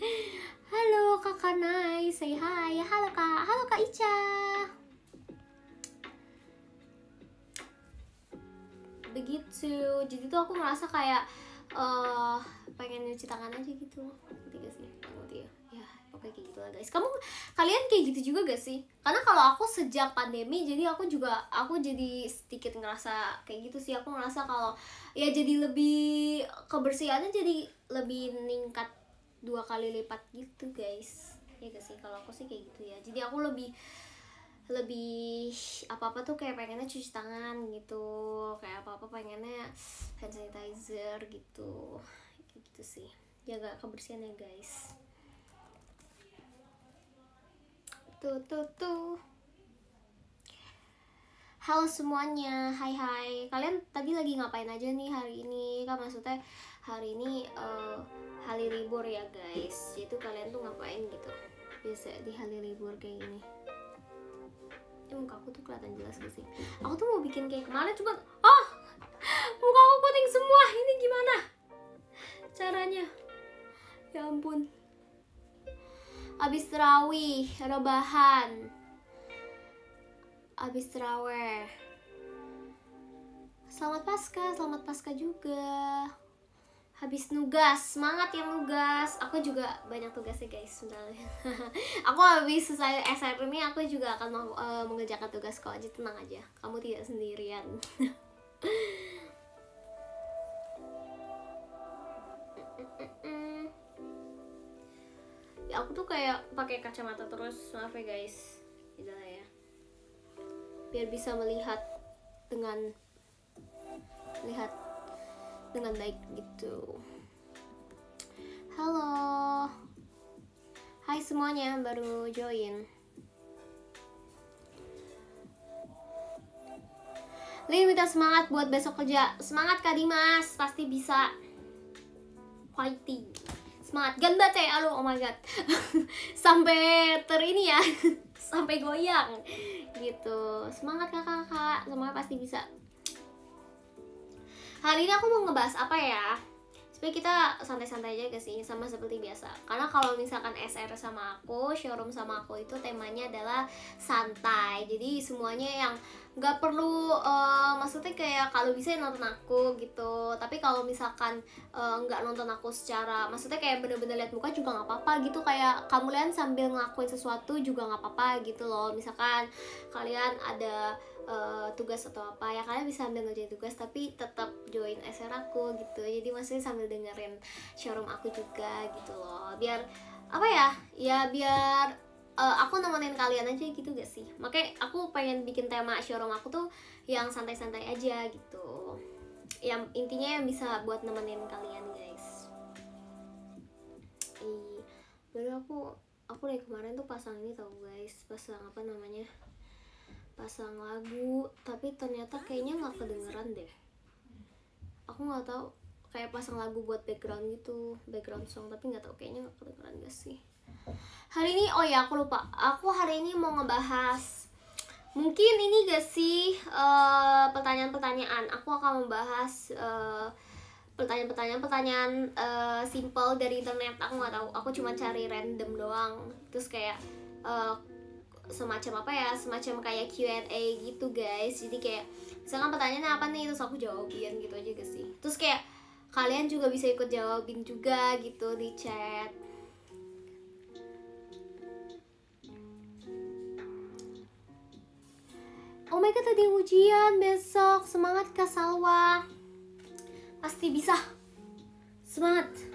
Halo kakak Nai, say hi. Halo kak, halo kak Ica. Begitu, jadi tuh aku ngerasa kayak eh pengen nyuci tangan aja gitu. Gak sih? Ngerti ya? Ya, pokoknya kayak gitu lah guys. Kamu, kalian kayak gitu juga gak sih? Karena kalau aku sejak pandemi, jadi aku juga, aku jadi sedikit ngerasa kayak gitu sih. Aku ngerasa kalau ya jadi lebih kebersihannya jadi lebih meningkat dua kali lipat gitu guys. Ya gak sih? Kalau aku sih kayak gitu ya. Jadi aku lebih lebih apa apa tuh kayak pengennya cuci tangan gitu. Kayak apa apa pengennya hand sanitizer gitu. Kayak gitu sih. Jaga kebersihan ya guys. Tuh tuh tuh Halo semuanya, hai hai. Kalian tadi lagi ngapain aja nih hari ini? Kan maksudnya hari ini eh, hari libur ya guys. Jadi kalian tuh ngapain gitu? Biasa di hari libur kayak gini. Ini muka aku tuh kelihatan jelas gak sih? Aku tuh mau bikin kayak kemarin cuma oh muka aku kuning semua. Ini gimana caranya? Ya ampun. Abis terawih, rebahan abis terawih Selamat Pasca, selamat Pasca juga Habis nugas, semangat yang nugas. Aku juga banyak tugasnya guys sebenarnya. Aku habis selesai SR ini aku juga akan eh, mengerjakan tugas kok aja tenang aja. Kamu tidak sendirian. Ya aku tuh kayak pakai kacamata terus maaf ya guys. Tidak ya. Biar bisa melihat dengan lihat dengan baik gitu. Halo. Hai semuanya baru join. Lin minta semangat buat besok kerja. Semangat Kak Dimas. Pasti bisa. Fighting semangat. Ganbat ya aduh oh my god. Sampai ter ini ya. Sampai goyang. Gitu. Semangat kakak-kakak semuanya pasti bisa hari ini aku mau ngebahas apa ya? Sebenarnya kita santai-santai aja sih? Sama seperti biasa. Karena kalau misalkan SR sama aku showroom sama aku itu temanya adalah santai. Jadi semuanya yang nggak perlu eh, maksudnya kayak kalau bisa nonton aku gitu. Tapi kalau misalkan eh, nggak nonton aku secara maksudnya kayak bener-bener lihat muka juga nggak apa-apa gitu. Kayak kamu lihat sambil ngelakuin sesuatu juga nggak apa-apa gitu loh. Misalkan kalian ada eh, tugas atau apa ya kalian bisa sambil ngerjain tugas tapi tetap join SR aku gitu. Jadi maksudnya sambil dengerin showroom aku juga gitu loh. Biar apa ya? Ya biar eh, aku nemenin kalian aja gitu gak sih? Makanya aku pengen bikin tema showroom aku tuh yang santai-santai aja gitu. Yang intinya yang bisa buat nemenin kalian guys. Ih, baru aku aku dari kemarin tuh pasang ini tau guys. Pasang apa namanya pasang lagu tapi ternyata kayaknya nggak kedengeran deh. Aku nggak tahu kayak pasang lagu buat background gitu background song tapi nggak tahu kayaknya nggak kedengeran gak sih. Hari ini oh ya aku lupa. Aku hari ini mau ngebahas mungkin ini gak sih eh, pertanyaan-pertanyaan. Aku akan membahas eh, pertanyaan-pertanyaan pertanyaan eh, simple dari internet. Aku nggak tahu. Aku cuma cari random doang. Terus kayak eh, semacam apa ya semacam kayak Q&A gitu guys. Jadi kayak misalkan pertanyaannya apa nih terus aku jawabin gitu aja guys sih. Terus kayak kalian juga bisa ikut jawabin juga gitu di chat. Oh my god tadi ujian besok. Semangat Kak Salwa. Pasti bisa. Semangat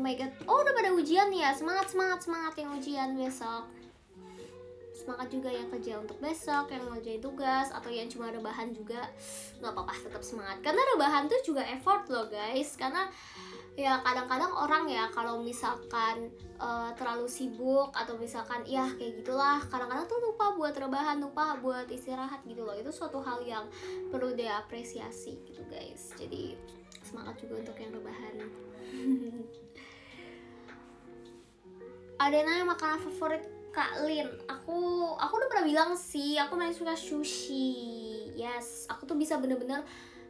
Oh my god. Oh, udah pada ujian ya. Semangat, semangat, semangat yang ujian besok. Semangat juga yang kerja untuk besok, yang ngerjain tugas atau yang cuma rebahan juga. nggak apa-apa, tetap semangat. Karena rebahan tuh juga effort loh, guys. Karena ya kadang-kadang orang ya kalau misalkan eh, terlalu sibuk atau misalkan ya kayak gitulah kadang-kadang tuh lupa buat rebahan lupa buat istirahat gitu loh itu suatu hal yang perlu diapresiasi gitu guys jadi semangat juga untuk yang rebahan ada nanya makanan favorit Kak Lin. Aku aku udah pernah bilang sih aku paling suka sushi. Yes aku tuh bisa bener-bener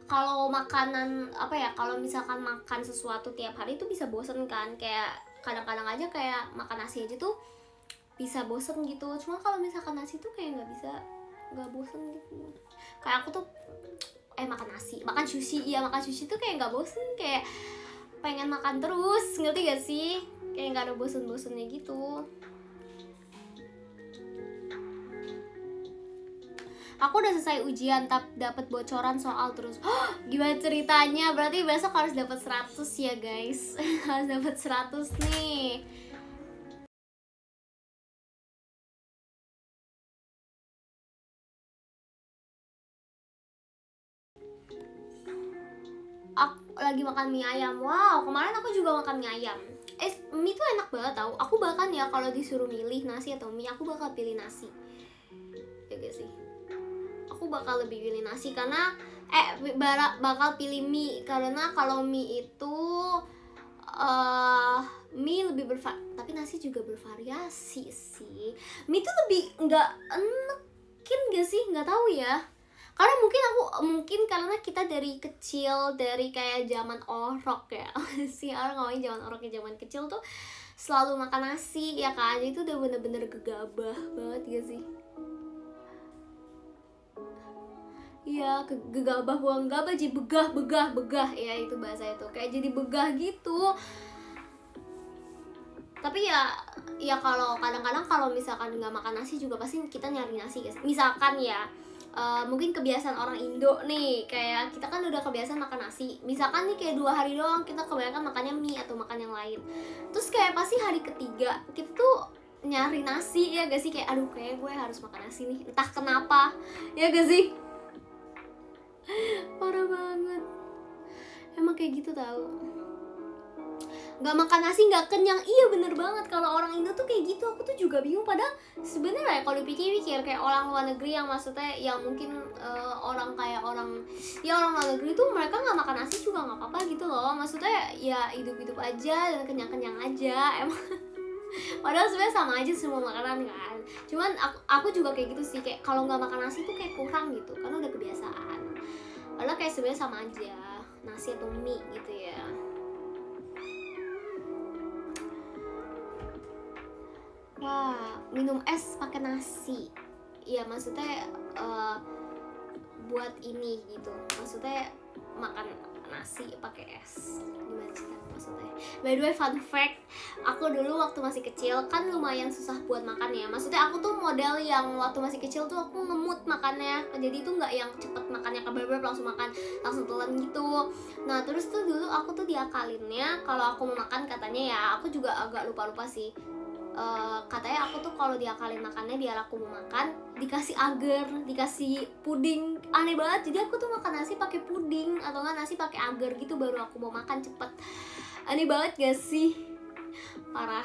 kalau makanan apa ya kalau misalkan makan sesuatu tiap hari itu bisa bosen kan. Kayak kadang-kadang aja kayak makan nasi aja tuh bisa bosen gitu. Cuma kalau misalkan nasi tuh kayak nggak bisa nggak bosen gitu. Kayak aku tuh eh makan nasi makan sushi. Iya makan sushi tuh kayak nggak bosen. Kayak pengen makan terus. Ngerti gak sih kayak nggak ada bosen-bosennya gitu. Aku udah selesai ujian tapi dapat bocoran soal terus. Oh, gimana ceritanya? Berarti besok harus dapat 100 ya guys. Harus dapat 100 nih. Aku lagi makan mie ayam. Wow kemarin aku juga makan mie ayam eh mie tuh enak banget tau. Aku bahkan ya kalau disuruh milih nasi atau mie aku bakal pilih nasi. Ya gak sih? Aku bakal lebih pilih nasi karena eh bakal pilih mie. Karena kalau mie itu uh, mie lebih berva tapi nasi juga bervariasi sih. Mie tuh lebih nggak enakin gak sih? Nggak tahu ya karena mungkin aku mungkin karena kita dari kecil dari kayak zaman orok ya. Si orang ngomongin zaman oroknya zaman kecil tuh selalu makan nasi ya kan? Jadi itu udah bener-bener gegabah banget gak sih? Iya, gegabah buang gabah jadi begah begah begah. Ya itu bahasa itu. Kayak jadi begah gitu. Tapi ya ya kalau kadang-kadang kalau misalkan nggak makan nasi juga pasti kita nyari nasi guys. Misalkan ya uh, mungkin kebiasaan orang Indo nih kayak kita kan udah kebiasaan makan nasi. Misalkan nih kayak dua hari doang kita kebanyakan makannya mie atau makan yang lain. Terus kayak pasti hari ketiga kita tuh nyari nasi ya gak sih? Kayak aduh kayak gue harus makan nasi nih. Entah kenapa ya gak sih? Parah banget. Emang kayak gitu tau nggak makan nasi nggak kenyang. Iya bener banget. Kalau orang Indo tuh kayak gitu. Aku tuh juga bingung. Padahal sebenarnya kalau dipikir-pikir kayak orang luar negeri yang maksudnya yang mungkin uh, orang kayak orang ya orang luar negeri tuh mereka nggak makan nasi juga nggak apa-apa gitu loh. Maksudnya ya hidup-hidup aja dan kenyang-kenyang aja. Emang padahal sebenarnya sama aja semua makanan kan. Cuman aku, aku juga kayak gitu sih. Kayak kalau nggak makan nasi tuh kayak kurang gitu. Karena udah kebiasaan. Padahal kayak sebenarnya sama aja. Nasi atau mie gitu ya wah minum es pakai nasi. Ya maksudnya uh, buat ini gitu. Maksudnya makan nasi pakai es. Gimana sih maksudnya? By the way fun fact aku dulu waktu masih kecil kan lumayan susah buat makan ya. Maksudnya aku tuh model yang waktu masih kecil tuh aku ngemut makannya. Jadi itu nggak yang cepet makannya kebeber langsung makan langsung telan gitu. Nah terus tuh dulu aku tuh diakalinnya kalau aku mau makan katanya ya aku juga agak lupa lupa sih Uh, katanya aku tuh kalau diakalin makannya biar aku mau makan dikasih agar dikasih puding. Aneh banget jadi aku tuh makan nasi pakai puding atau enggak nasi pakai agar gitu baru aku mau makan cepet. Aneh banget gak sih? Parah.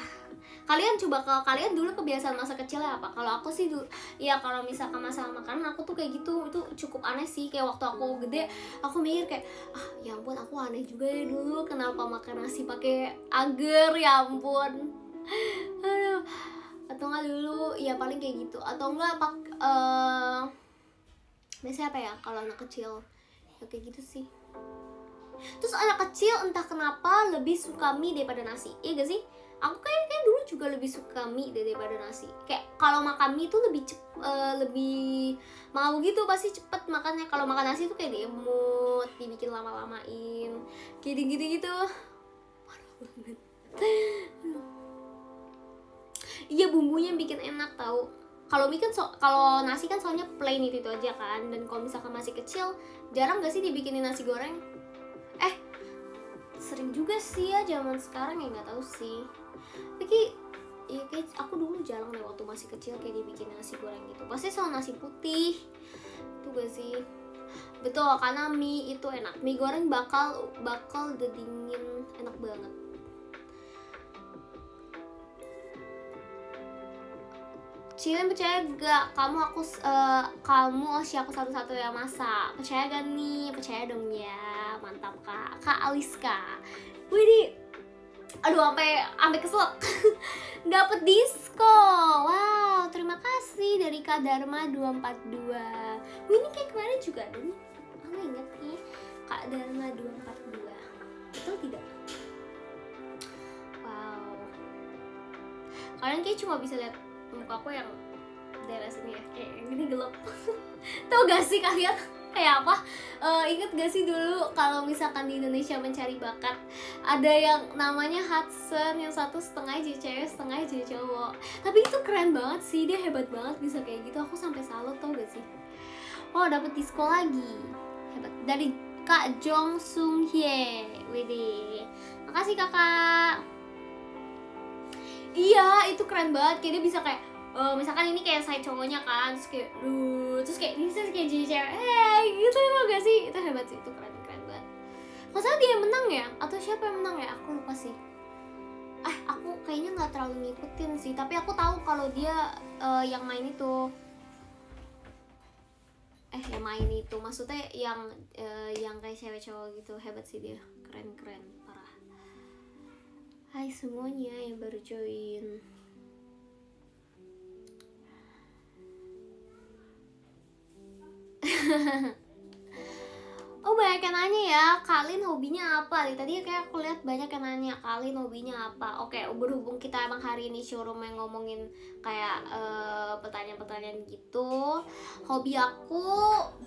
Kalian coba kalau kalian dulu kebiasaan masa kecilnya apa? Kalau aku sih dulu ya kalau misalkan masalah makanan aku tuh kayak gitu. Itu cukup aneh sih. Kayak waktu aku gede aku mikir kayak ah ya ampun aku aneh juga ya dulu. Kenapa makan nasi pakai agar? Ya ampun aduh. Atau enggak dulu? Ya paling kayak gitu. Atau enggak pak uh, biasanya apa ya? Kalau anak kecil ya kayak gitu sih. Terus anak kecil entah kenapa lebih suka mie daripada nasi. Iya gak sih? Aku kayak kayak dulu juga lebih suka mie daripada nasi. Kayak kalau makan mie tuh lebih cep, uh, lebih mau gitu pasti cepet makannya. Kalau makan nasi tuh kayak diemut dibikin lama-lamain. Kayak gitu gitu banget iya bumbunya bikin enak tau. Kalau mie kan so kalau nasi kan soalnya plain itu, itu aja kan. Dan kalau misalkan masih kecil jarang gak sih dibikinin nasi goreng? Eh sering juga sih ya zaman sekarang ya nggak tahu sih. Tapi ya kayak aku dulu jarang deh waktu masih kecil kayak dibikin nasi goreng gitu. Pasti soal nasi putih. Tuh gak sih? Betul karena mie itu enak. Mie goreng bakal bakal dingin enak banget Cilin percaya gak kamu aku uh, kamu si aku satu-satu yang masak. Percaya gak nih? Percaya dong ya mantap kak. Kak Aliska. Widih aduh sampai sampai keselak dapat disko. Wow terima kasih dari Kak Dharma 242 Wih, ini kayak kemarin juga ada nih. Aku inget nih Kak Dharma 242 betul tidak? Wow. Kalian kayak cuma bisa lihat muka aku yang daerah sini ya. Kayak gini gelap. Tau gak sih kalian? Kayak apa? Uh, inget gak sih dulu kalau misalkan di Indonesia mencari bakat ada yang namanya Hudson yang satu setengah jadi cewek setengah jadi cowok. Tapi itu keren banget sih dia hebat banget bisa kayak gitu. Aku sampai salut tau gak sih? Oh dapet disko lagi. Hebat. Dari Kak Jong Sung Hye. Widih makasih kakak iya itu keren banget. Kayak dia bisa kayak uh, misalkan ini kayak saya cowoknya kan terus kayak lu terus kayak ini kayak jadi cewek. Eh gitu tau gak sih? Itu hebat sih itu keren keren banget. Masalah dia yang menang ya? Atau siapa yang menang ya? Aku lupa sih. Ah aku kayaknya nggak terlalu ngikutin sih. Tapi aku tahu kalau dia uh, yang main itu. Eh yang main itu. Maksudnya yang uh, yang kayak cewek cowok gitu. Hebat sih dia. Keren keren Hai semuanya yang baru join oh banyak yang nanya ya kalian hobinya apa? Tadi kayak aku lihat banyak yang nanya kalian hobinya apa? Oke berhubung kita emang hari ini showroom yang ngomongin kayak uh, pertanyaan-pertanyaan gitu hobi aku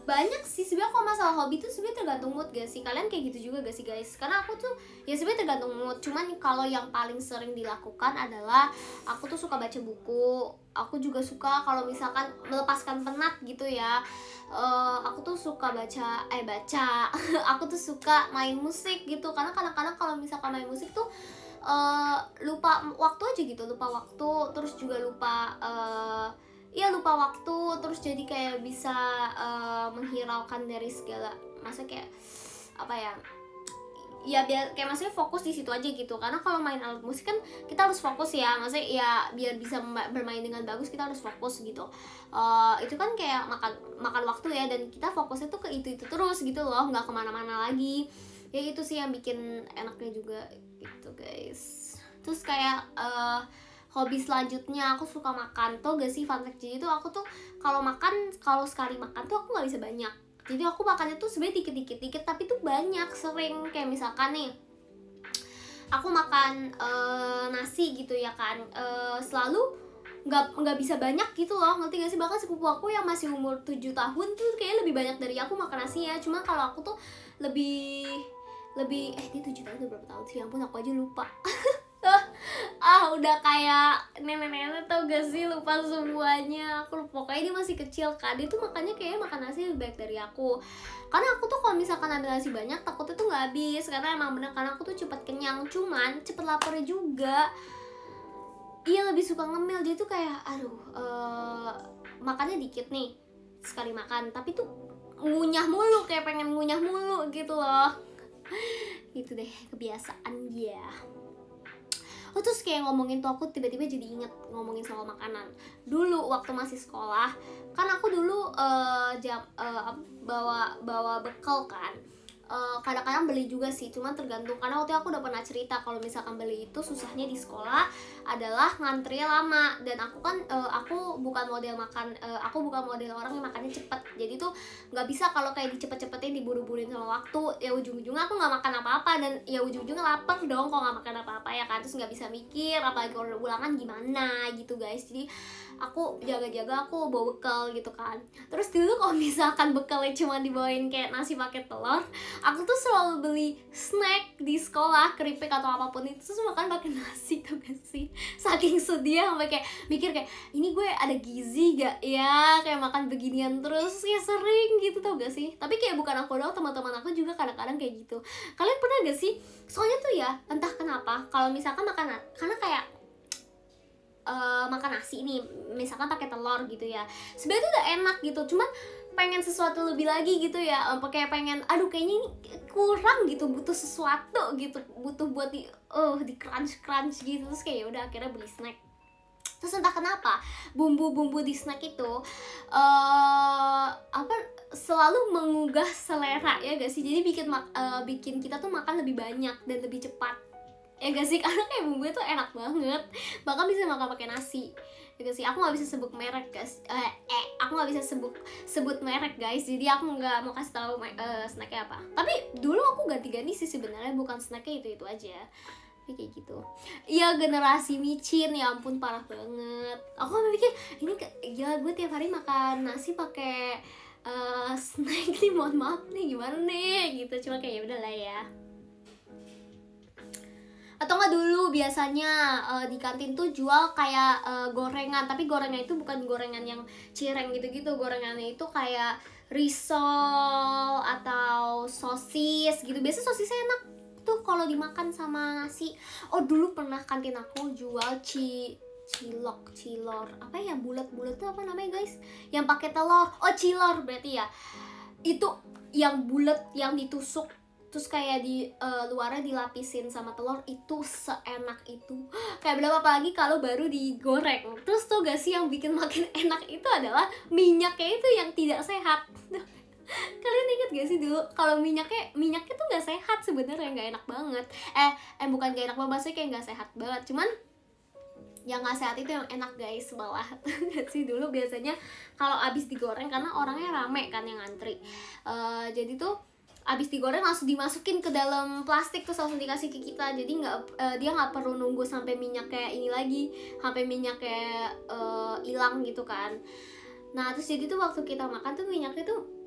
banyak sih. Sebenarnya kalau masalah hobi tuh sebenarnya tergantung mood gak sih? Kalian kayak gitu juga gak sih guys? Karena aku tuh ya sebenarnya tergantung mood. Cuman kalau yang paling sering dilakukan adalah aku tuh suka baca buku aku juga suka kalau misalkan melepaskan penat gitu ya. Uh, aku tuh suka baca eh baca. Aku tuh suka main musik gitu. Karena kadang-kadang kalau misalkan main musik tuh uh, lupa waktu aja gitu lupa waktu terus juga lupa uh, ya lupa waktu terus jadi kayak bisa uh, menghiraukan dari segala masa kayak apa ya ya biar kayak maksudnya fokus di situ aja gitu. Karena kalau main alat musik kan kita harus fokus ya maksudnya ya biar bisa bermain dengan bagus kita harus fokus gitu. Uh, itu kan kayak makan makan waktu ya dan kita fokusnya tuh ke itu itu terus gitu loh nggak ke mana-mana lagi. Ya itu sih yang bikin enaknya juga gitu guys. Terus kayak uh, hobi selanjutnya aku suka makan. Tuh gak sih fun fact jadi tuh aku tuh kalau makan kalau sekali makan tuh aku nggak bisa banyak jadi aku makannya tuh sebenarnya dikit-dikit dikit tapi tuh banyak sering. Kayak misalkan nih aku makan uh, nasi gitu ya kan. Uh, selalu nggak nggak bisa banyak gitu loh ngerti gak sih? Bahkan sepupu aku yang masih umur 7 tahun tuh kayaknya lebih banyak dari aku makan nasi ya cuma kalau aku tuh lebih lebih eh dia 7 tahun udah berapa tahun sih? Ya ampun aku aja lupa ah udah kayak nenek-nenek tau gak sih? Lupa semuanya. Aku lupa. Pokoknya dia masih kecil kan dia tuh makannya kayaknya makan nasi lebih baik dari aku. Karena aku tuh kalau misalkan ambil nasi banyak takutnya tuh nggak habis. Karena emang bener karena aku tuh cepet kenyang. Cuman cepet lapar juga. Iya lebih suka ngemil. Jadi tuh kayak aduh uh, makannya dikit nih sekali makan. Tapi tuh ngunyah mulu kayak pengen ngunyah mulu gitu loh. Itu deh kebiasaan dia oh terus kayak ngomongin tuh aku tiba-tiba jadi inget ngomongin soal makanan. Dulu waktu masih sekolah kan aku dulu uh, jam uh, bawa bawa bekal kan kadang-kadang uh, beli juga sih cuman tergantung. Karena waktu aku udah pernah cerita kalau misalkan beli itu susahnya di sekolah adalah ngantri lama. Dan aku kan uh, aku bukan model makan uh, aku bukan model orang yang makannya cepet. Jadi tuh nggak bisa kalau kayak dicepet-cepetin diburu-buruin sama waktu. Ya ujung-ujungnya aku nggak makan apa-apa dan ya ujung-ujungnya lapar dong kalau nggak makan apa-apa ya kan? Terus nggak bisa mikir apalagi kalau ulangan gimana gitu guys. Jadi aku jaga-jaga aku bawa bekal gitu kan. Terus dulu kalau misalkan bekalnya cuma dibawain kayak nasi pakai telur aku tuh selalu beli snack di sekolah keripik atau apa pun itu terus makan pakai nasi tuh gak sih? Saking sedih sampai kayak mikir kayak ini gue ada gizi gak ya? Kayak makan beginian terus ya sering gitu tau gak sih? Tapi kayak bukan aku doang teman-teman aku juga kadang-kadang kayak gitu. Kalian pernah gak sih? Soalnya tuh ya entah kenapa kalau misalkan makan karena kayak uh, makan nasi nih misalkan pakai telur gitu ya. Sebenarnya tuh udah enak gitu cuman pengen sesuatu lebih lagi gitu ya. Pakai pengen aduh kayaknya ini kurang gitu butuh sesuatu gitu butuh buat di uh di crunch crunch gitu. Terus kayak ya udah akhirnya beli snack. Terus entah kenapa bumbu-bumbu di snack itu uh, apa selalu mengugah selera ya gak sih? Jadi bikin uh, bikin kita tuh makan lebih banyak dan lebih cepat ya gak sih? Karena kayak bumbunya tuh enak banget. Bahkan bisa makan pakai nasi. Ya gak sih? Aku nggak bisa sebut merek guys. Eh, eh aku nggak bisa sebut sebut merek guys. Jadi aku nggak mau kasih tahu uh, snacknya apa. Tapi dulu aku ganti-ganti sih sebenarnya bukan snacknya itu itu aja. Tapi kayak gitu. Iya generasi micin. Ya ampun parah banget. Aku mikir ini ya gue tiap hari makan nasi pakai uh, snack nih. Mohon maaf nih gimana nih? Gitu. Cuma kayak ya udah lah ya atau nggak dulu biasanya uh, di kantin tuh jual kayak uh, gorengan. Tapi gorengan itu bukan gorengan yang cireng gitu-gitu. Gorengannya itu kayak risol atau sosis gitu. Biasa sosis enak tuh kalau dimakan sama nasi. Oh dulu pernah kantin aku jual ci cilok cilor. Apa ya bulat-bulat tuh apa namanya guys? Yang pakai telur. Oh cilor berarti ya. Itu yang bulat yang ditusuk terus kayak di uh, luarnya dilapisin sama telur itu seenak itu. Kayak berapa apalagi kalau baru digoreng. Terus tuh gak sih yang bikin makin enak itu adalah minyaknya itu yang tidak sehat. Kalian inget gak sih dulu kalau minyaknya minyaknya tuh gak sehat sebenarnya nggak enak banget. Eh eh bukan gak enak banget maksudnya kayak nggak sehat banget. Cuman yang nggak sehat itu yang enak guys malah. Sih dulu biasanya kalau abis digoreng karena orangnya rame kan yang ngantri. Uh, jadi tuh abis digoreng langsung dimasukin ke dalam plastik terus langsung dikasih ke kita. Jadi nggak uh, dia nggak perlu nunggu sampai minyak kayak ini lagi sampai minyak kayak eh, hilang uh, gitu kan. Nah terus jadi tuh waktu kita makan tuh minyaknya tuh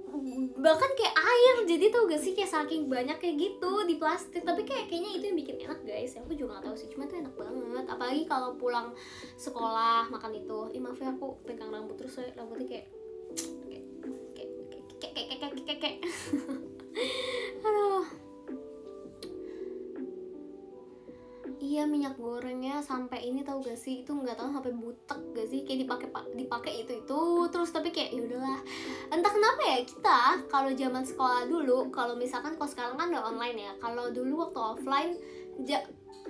bahkan kayak air. Jadi tuh gak sih kayak saking banyak kayak gitu di plastik. Tapi kayak kayaknya itu yang bikin enak guys. Ya, aku juga gak tahu sih. Cuma tuh enak banget. Apalagi kalau pulang sekolah makan itu. Ih maaf ya aku pegang rambut terus rambutnya kayak kayak kayak kayak kayak kayak, kayak, kayak. aduh. Iya minyak gorengnya sampai ini tahu gak sih? Itu nggak tahu sampai butek gak sih? Kayak dipakai dipakai itu itu terus tapi kayak ya udahlah. Entah kenapa ya kita kalau zaman sekolah dulu kalau misalkan kalau sekarang kan udah online ya kalau dulu waktu offline ja,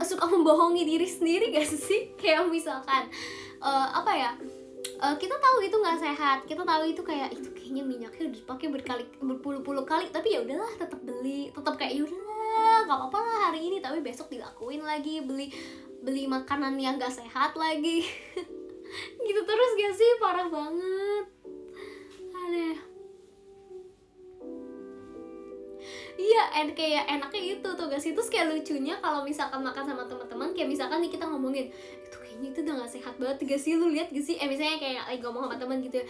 suka membohongi diri sendiri gak sih? Kayak misalkan uh, apa ya uh, kita tahu itu nggak sehat kita tahu itu kayak itu kayaknya minyaknya udah dipakai berkali berpuluh-puluh kali tapi ya udahlah tetap beli tetap kayak ya udahlah nggak apa-apa lah hari ini tapi besok dilakuin lagi beli beli makanan yang gak sehat lagi. Gitu terus gak sih? Parah banget. Ada iya and kayak enaknya itu tuh sih terus kayak lucunya kalau misalkan makan sama teman-teman kayak misalkan nih kita ngomongin itu kayaknya itu udah gak sehat banget gak sih? Lu lihat gak sih? Eh misalnya kayak lagi ngomong sama teman gitu ya.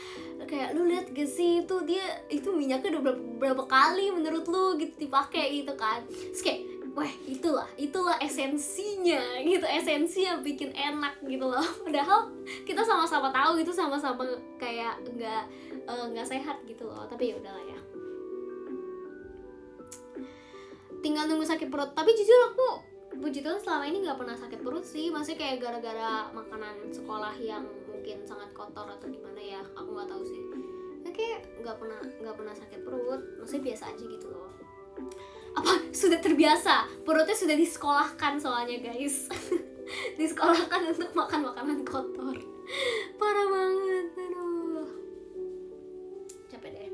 Kayak lu lihat gak sih itu dia itu minyaknya udah berapa, berapa kali menurut lu? Gitu dipakai gitu kan. Terus kayak wah itulah itulah esensinya gitu. Esensi yang bikin enak gitu loh. Padahal kita sama-sama tahu itu sama-sama kayak nggak eh, nggak uh, sehat gitu loh. Tapi ya udahlah ya tinggal nunggu sakit perut. Tapi jujur aku puji Tuhan selama ini nggak pernah sakit perut sih. Masih kayak gara-gara makanan sekolah yang mungkin sangat kotor atau gimana ya aku nggak tahu sih. Kayak nggak pernah nggak pernah sakit perut. Masih biasa aja gitu loh. Apa? Sudah terbiasa. Perutnya sudah disekolahkan soalnya guys. Disekolahkan untuk makan makanan kotor. Parah banget aduh. Capek deh.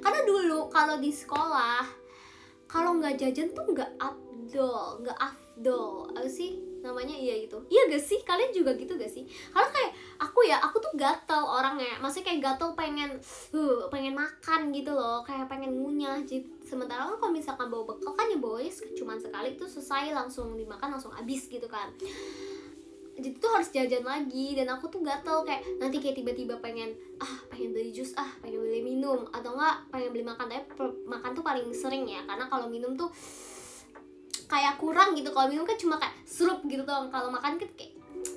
Karena dulu kalau di sekolah kalau nggak jajan tuh nggak afdol nggak afdol. Apa sih namanya? Iya gitu. Iya gak sih? Kalian juga gitu gak sih? Kalau kayak aku ya aku tuh gatel orangnya. Masih kayak gatel pengen uh, pengen makan gitu loh. Kayak pengen ngunyah jadi sementara kalau misalkan bawa bekal kan ya bawa cuma sekali tuh selesai langsung dimakan langsung habis gitu kan jadi tuh harus jajan lagi. Dan aku tuh gatel kayak nanti kayak tiba-tiba pengen ah pengen beli jus ah pengen beli minum. Atau enggak pengen beli makan tapi makan tuh paling sering ya. Karena kalau minum tuh kayak kurang gitu. Kalau minum kan cuma kayak serup gitu tuh kalau makan kan kayak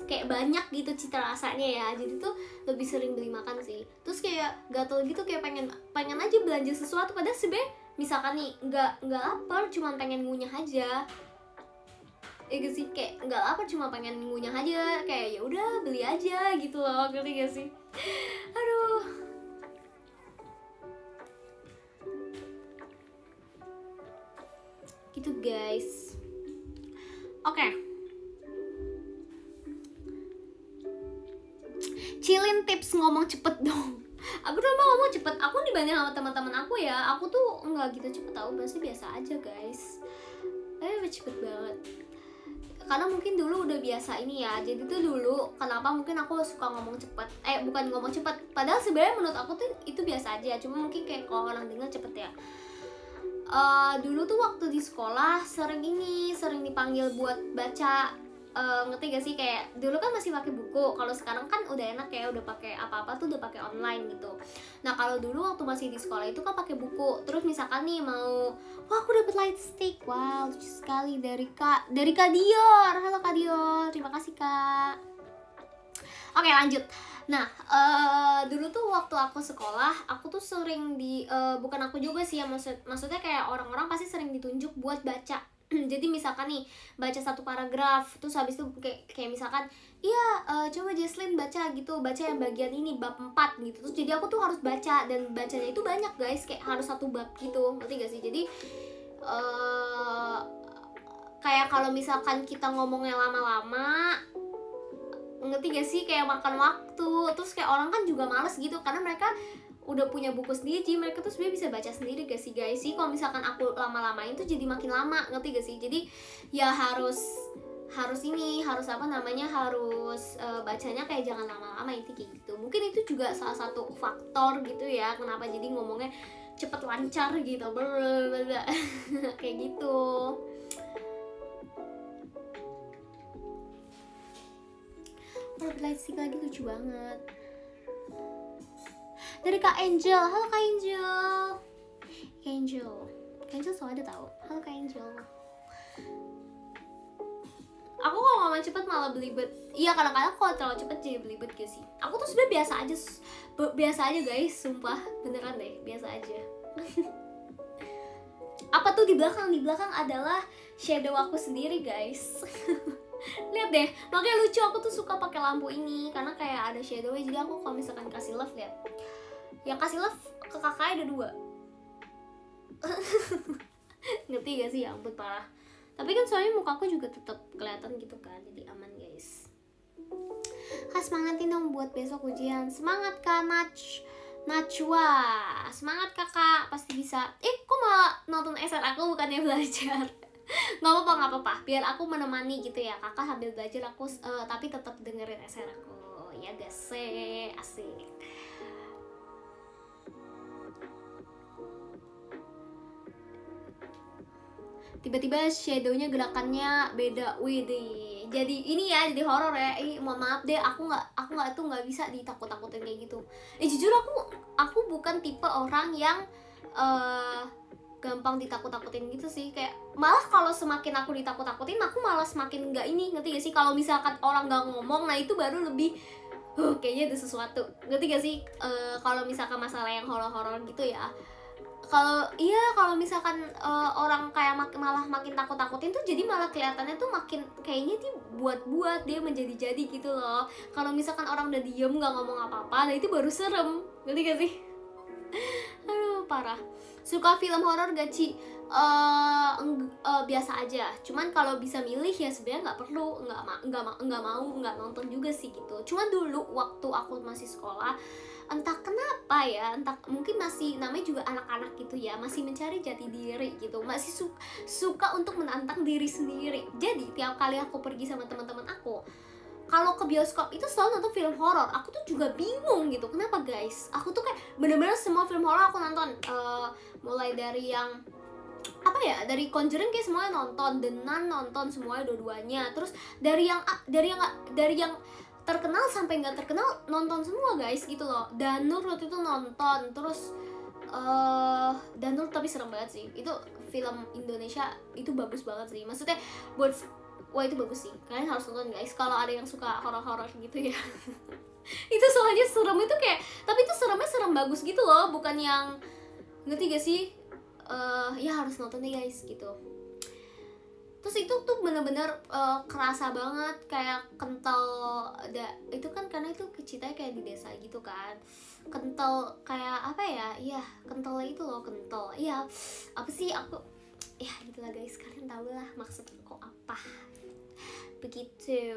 kayak banyak gitu cita rasanya ya. Jadi tuh lebih sering beli makan sih. Terus kayak gatel gitu kayak pengen pengen aja belanja sesuatu. Padahal sebenernya misalkan nih nggak nggak lapar cuma pengen ngunyah aja ya gak sih? Kayak nggak lapar cuma pengen ngunyah aja. Kayak ya udah beli aja gitu loh. Ngerti gak sih? Aduh. Gitu guys. Oke. Okay. Cilin tips ngomong cepet dong. Aku tuh mau ngomong cepet. Aku dibanding sama teman-teman aku ya. Aku tuh nggak gitu cepet. Tau biasa biasa aja guys. Tapi cepet banget karena mungkin dulu udah biasa ini ya. Jadi tuh dulu kenapa mungkin aku suka ngomong cepet? Eh bukan ngomong cepet. Padahal sebenarnya menurut aku tuh itu biasa aja. Cuma mungkin kayak kalau orang dengar cepet ya. Uh, dulu tuh waktu di sekolah sering ini sering dipanggil buat baca uh, ngerti gak sih? Kayak dulu kan masih pakai buku. Kalau sekarang kan udah enak ya udah pakai apa apa tuh udah pakai online gitu. Nah kalau dulu waktu masih di sekolah itu kan pakai buku. Terus misalkan nih mau wah aku dapet light stick. Wow lucu sekali. Dari kak dari kak Dior. Halo kak Dior. Terima kasih kak. Oke lanjut. Nah, uh, dulu tuh waktu aku sekolah, aku tuh sering di uh, bukan aku juga sih ya maksud maksudnya kayak orang-orang pasti sering ditunjuk buat baca jadi misalkan nih baca satu paragraf terus habis itu kayak kayak misalkan iya uh, coba Jesslyn baca gitu baca yang bagian ini bab 4 gitu. Terus jadi aku tuh harus baca dan bacanya itu banyak guys. Kayak harus satu bab gitu ngerti gak sih? Jadi uh, kayak kalau misalkan kita ngomongnya lama-lama ngerti gak sih? Kayak makan waktu terus kayak orang kan juga males gitu karena mereka udah punya buku sendiri jadi mereka tuh sebenarnya bisa baca sendiri gak sih guys? Sih kalau misalkan aku lama-lamain tuh jadi makin lama ngerti gak sih? Jadi ya harus harus ini harus apa namanya harus uh, bacanya kayak jangan lama-lama itu kayak gitu. Mungkin itu juga salah satu faktor gitu ya kenapa jadi ngomongnya cepet lancar gitu kayak gitu. Light lagi lucu banget dari Kak Angel. Halo Kak Angel. Kak Angel. Kak Angel selalu ada tahu. Halo Kak Angel. Aku kalau ngomong cepet malah belibet. Iya kadang-kadang kalau terlalu cepet jadi belibet gak sih? Aku tuh sebenarnya biasa aja, biasa aja guys, sumpah beneran deh, biasa aja. Apa tuh di belakang? Di belakang adalah shadow aku sendiri guys. lihat deh makanya lucu aku tuh suka pakai lampu ini karena kayak ada shadownya jadi aku kalau misalkan kasih love lihat yang kasih love ke kakaknya ada dua. Ngerti gak sih? Ya ampun parah. Tapi kan soalnya muka aku juga tetap kelihatan gitu kan jadi aman guys. Khas semangatin dong buat besok ujian. Semangat kak Nach Nachwa semangat kakak. Pasti bisa. Eh kok malah nonton SR aku bukannya belajar? Nggak apa-apa nggak apa-apa. Biar aku menemani gitu ya kakak sambil belajar. Aku uh, tapi tetap dengerin SR aku. Ya guys asik tiba-tiba shadownya gerakannya beda. Widih jadi ini ya jadi horor ya. Eh mohon maaf deh aku nggak aku nggak tuh nggak bisa ditakut-takutin kayak gitu. Eh jujur aku aku bukan tipe orang yang uh, gampang ditakut-takutin gitu sih. Kayak malah kalau semakin aku ditakut-takutin aku malah semakin nggak ini. Ngerti gak sih? Kalau misalkan orang nggak ngomong nah itu baru lebih uh, kayaknya ada sesuatu. Ngerti gak sih? Uh, kalau misalkan masalah yang horor-horor gitu ya kalau iya kalau misalkan uh, orang kayak mak malah makin takut takutin tuh jadi malah kelihatannya tuh makin kayaknya tuh buat-buat dia menjadi-jadi gitu loh. Kalau misalkan orang udah diem nggak ngomong apa-apa nah itu baru serem. Ngerti gak sih? Aduh parah. Suka film horor gak Ci? Uh, uh, biasa aja. Cuman kalau bisa milih ya sebenarnya nggak perlu. Nggak nggak ma nggak mau nggak nonton juga sih gitu. Cuman dulu waktu aku masih sekolah entah kenapa ya entah mungkin masih namanya juga anak-anak gitu ya masih mencari jati diri gitu. Masih su suka untuk menantang diri sendiri. Jadi tiap kali aku pergi sama teman-teman aku kalau ke bioskop itu selalu nonton film horor. Aku tuh juga bingung gitu kenapa guys? Aku tuh kayak bener-bener semua film horor aku nonton. Uh, mulai dari yang apa ya dari Conjuring kayak semuanya nonton The nonton semuanya dua-duanya. Terus dari yang dari yang dari yang terkenal sampai nggak terkenal nonton semua guys gitu loh. Danur waktu itu nonton terus uh, Danur tapi serem banget sih. Itu film Indonesia itu bagus banget sih. Maksudnya buat wah itu bagus sih. Kalian harus nonton guys kalau ada yang suka horor-horor gitu ya. Itu soalnya serem itu kayak tapi itu seremnya serem bagus gitu loh bukan yang ngerti gak sih? Uh, ya harus nonton nih guys gitu terus itu tuh bener-bener uh, kerasa banget kayak kental ada itu kan karena itu ceritanya kayak di desa gitu kan. Kental kayak apa ya? Iya kental itu loh kental. Iya apa sih? Aku ya gitulah guys kalian tahu lah maksud aku apa. Begitu.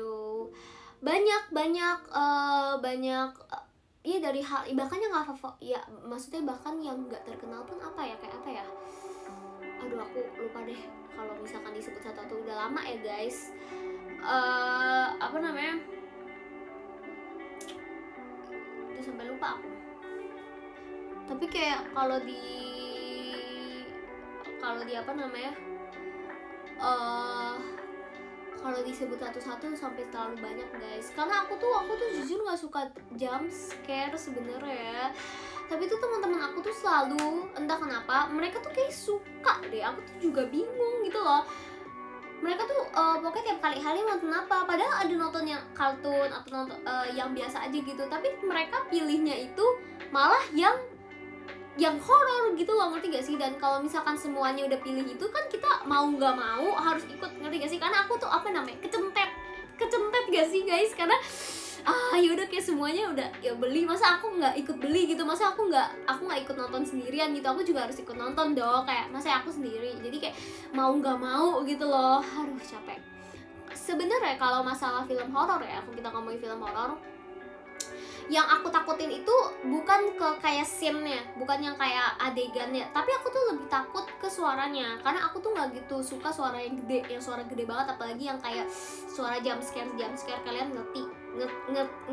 Banyak banyak uh, banyak uh, dari hal bahkan yang nggak ya maksudnya bahkan yang nggak terkenal pun apa ya? Kayak apa ya aduh aku lupa deh kalau misalkan disebut satu-satu udah lama ya guys. Eh apa namanya? Udah sampai lupa aku. Tapi kayak kalau di kalau di apa namanya? Eh kalau disebut satu-satu sampai terlalu banyak guys. Karena aku tuh aku tuh jujur nggak suka jump scare sebenarnya tapi tuh teman-teman aku tuh selalu entah kenapa mereka tuh kayak suka deh. Aku tuh juga bingung gitu loh. Mereka tuh uh, pokoknya tiap kali hari nonton apa. Padahal ada nonton yang kartun atau nonton uh, yang biasa aja gitu. Tapi mereka pilihnya itu malah yang yang horor gitu loh. Ngerti gak sih? Dan kalau misalkan semuanya udah pilih itu kan kita mau nggak mau harus ikut. Ngerti gak sih? Karena aku tuh apa namanya kecempet kecempet gak sih guys? Karena ah yaudah kayak semuanya udah ya beli. Masa aku nggak ikut beli gitu? Masa aku nggak aku nggak ikut nonton sendirian gitu? Aku juga harus ikut nonton dong. Kayak masa aku sendiri? Jadi kayak mau nggak mau gitu loh. Aduh capek. Sebenarnya kalau masalah film horor ya aku kita ngomongin film horor yang aku takutin itu bukan ke kayak scene-nya, bukan yang kayak adegannya, tapi aku tuh lebih takut ke suaranya karena aku tuh nggak gitu suka suara yang gede, yang suara gede banget apalagi yang kayak suara jump scare jump scare. Kalian ngerti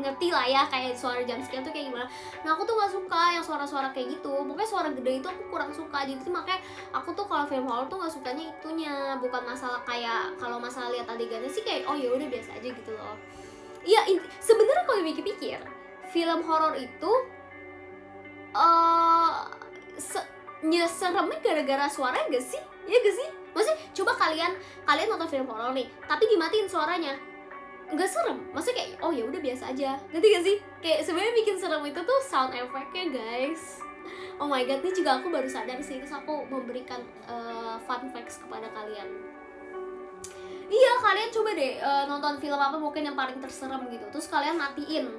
ngerti lah ya kayak suara jump scare tuh kayak gimana. Nah aku tuh nggak suka yang suara-suara kayak gitu. Pokoknya suara gede itu aku kurang suka. Jadi makanya aku tuh kalau film horror tuh nggak sukanya itunya. Bukan masalah kayak kalau masalah lihat adegannya sih kayak oh ya udah biasa aja gitu loh. Iya sebenarnya kalau dipikir-pikir film horor itu uh, se seremnya gara-gara suara gak sih? Ya gak sih? Maksudnya coba kalian kalian nonton film horor nih, tapi dimatiin suaranya. Nggak serem, maksudnya kayak oh ya udah biasa aja. Ngerti gak sih? Kayak sebenarnya bikin serem itu tuh sound effect-nya guys. Oh my god, ini juga aku baru sadar sih, terus aku memberikan uh, fun facts kepada kalian. Iya, kalian coba deh uh, nonton film apa mungkin yang paling terserem gitu. Terus kalian matiin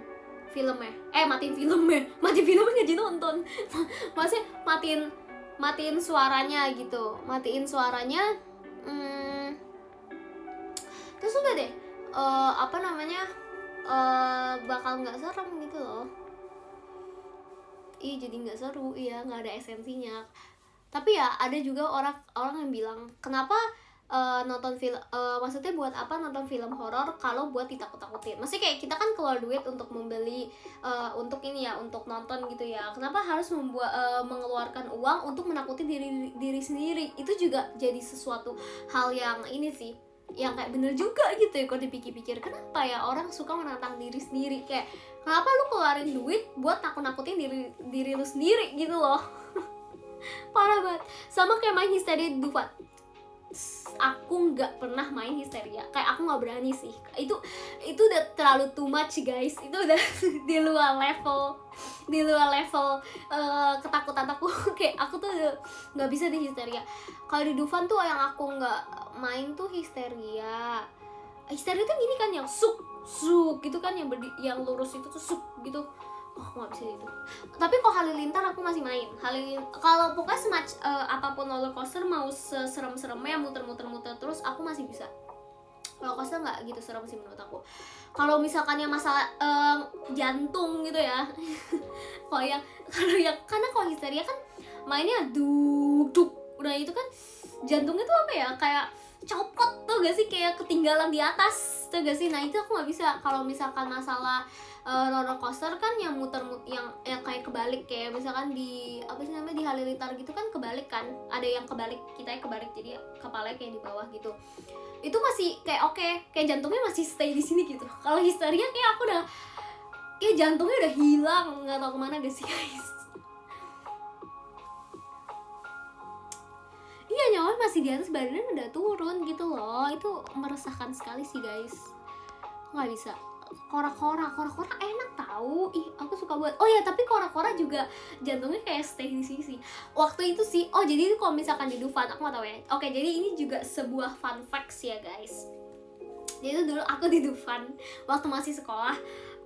filmnya. Eh matiin filmnya. Mati filmnya nggak nonton. Maksudnya matiin matiin suaranya gitu. Matiin suaranya hmm, terus udah deh. Uh, apa namanya? Uh, bakal nggak serem gitu loh. Ih jadi nggak seru. Iya nggak ada esensinya. Tapi ya ada juga orang orang yang bilang kenapa uh, nonton film uh, maksudnya buat apa nonton film horor kalau buat ditakut-takutin? Maksudnya kayak kita kan keluar duit untuk membeli uh, untuk ini ya untuk nonton gitu ya. Kenapa harus membuat uh, mengeluarkan uang untuk menakuti diri diri sendiri? Itu juga jadi sesuatu hal yang ini sih yang kayak bener juga gitu ya kalau dipikir-pikir. Kenapa ya orang suka menantang diri sendiri? Kayak kenapa lu keluarin duit buat takut-nakutin diri diri lu sendiri gitu loh? Parah banget. Sama kayak main histeria Dufat aku nggak pernah main histeria. Kayak aku nggak berani sih. Itu itu udah terlalu too much guys. Itu udah di luar level. Di luar level uh, ketakutan aku. Kayak aku tuh nggak bisa di histeria. Kalau di Dufan tuh yang aku nggak main tuh histeria. Histeria tuh gini kan yang suk suk gitu kan yang berdi yang lurus itu tuh suk gitu oh nggak bisa itu tapi kok halilintar aku masih main. Halilintar kalau pokoknya semac uh, apa pun roller coaster mau serem-seremnya muter-muter-muter terus aku masih bisa. Roller coaster nggak gitu serem sih menurut aku. Kalau misalkan yang masalah um, jantung gitu ya. Kalau yang kalau yang karena kalau histeria kan mainnya duk duk udah itu kan jantungnya tuh apa ya? Kayak copot tuh gak sih? Kayak ketinggalan di atas tuh gak sih? Nah itu aku nggak bisa. Kalau misalkan masalah uh, roller coaster kan yang muter mut yang yang kayak kebalik kayak misalkan di apa sih namanya di Halilintar gitu kan kebalik kan? Ada yang kebalik kita yang kebalik jadi kepala kayak di bawah gitu. Itu masih kayak oke okay, kayak jantungnya masih stay di sini gitu. Kalau histeria kayak aku udah kayak jantungnya udah hilang nggak tahu ke mana gak sih guys nyawa masih di atas badannya udah turun gitu loh. Itu meresahkan sekali sih guys. Nggak bisa. Kora-kora kora-kora enak tahu ih aku suka buat oh ya tapi kora-kora juga jantungnya kayak stay di sini sih. Waktu itu sih oh jadi itu kalau misalkan di Dufan aku nggak tahu ya. Oke jadi ini juga sebuah fun facts ya guys. Jadi itu dulu aku di Dufan waktu masih sekolah.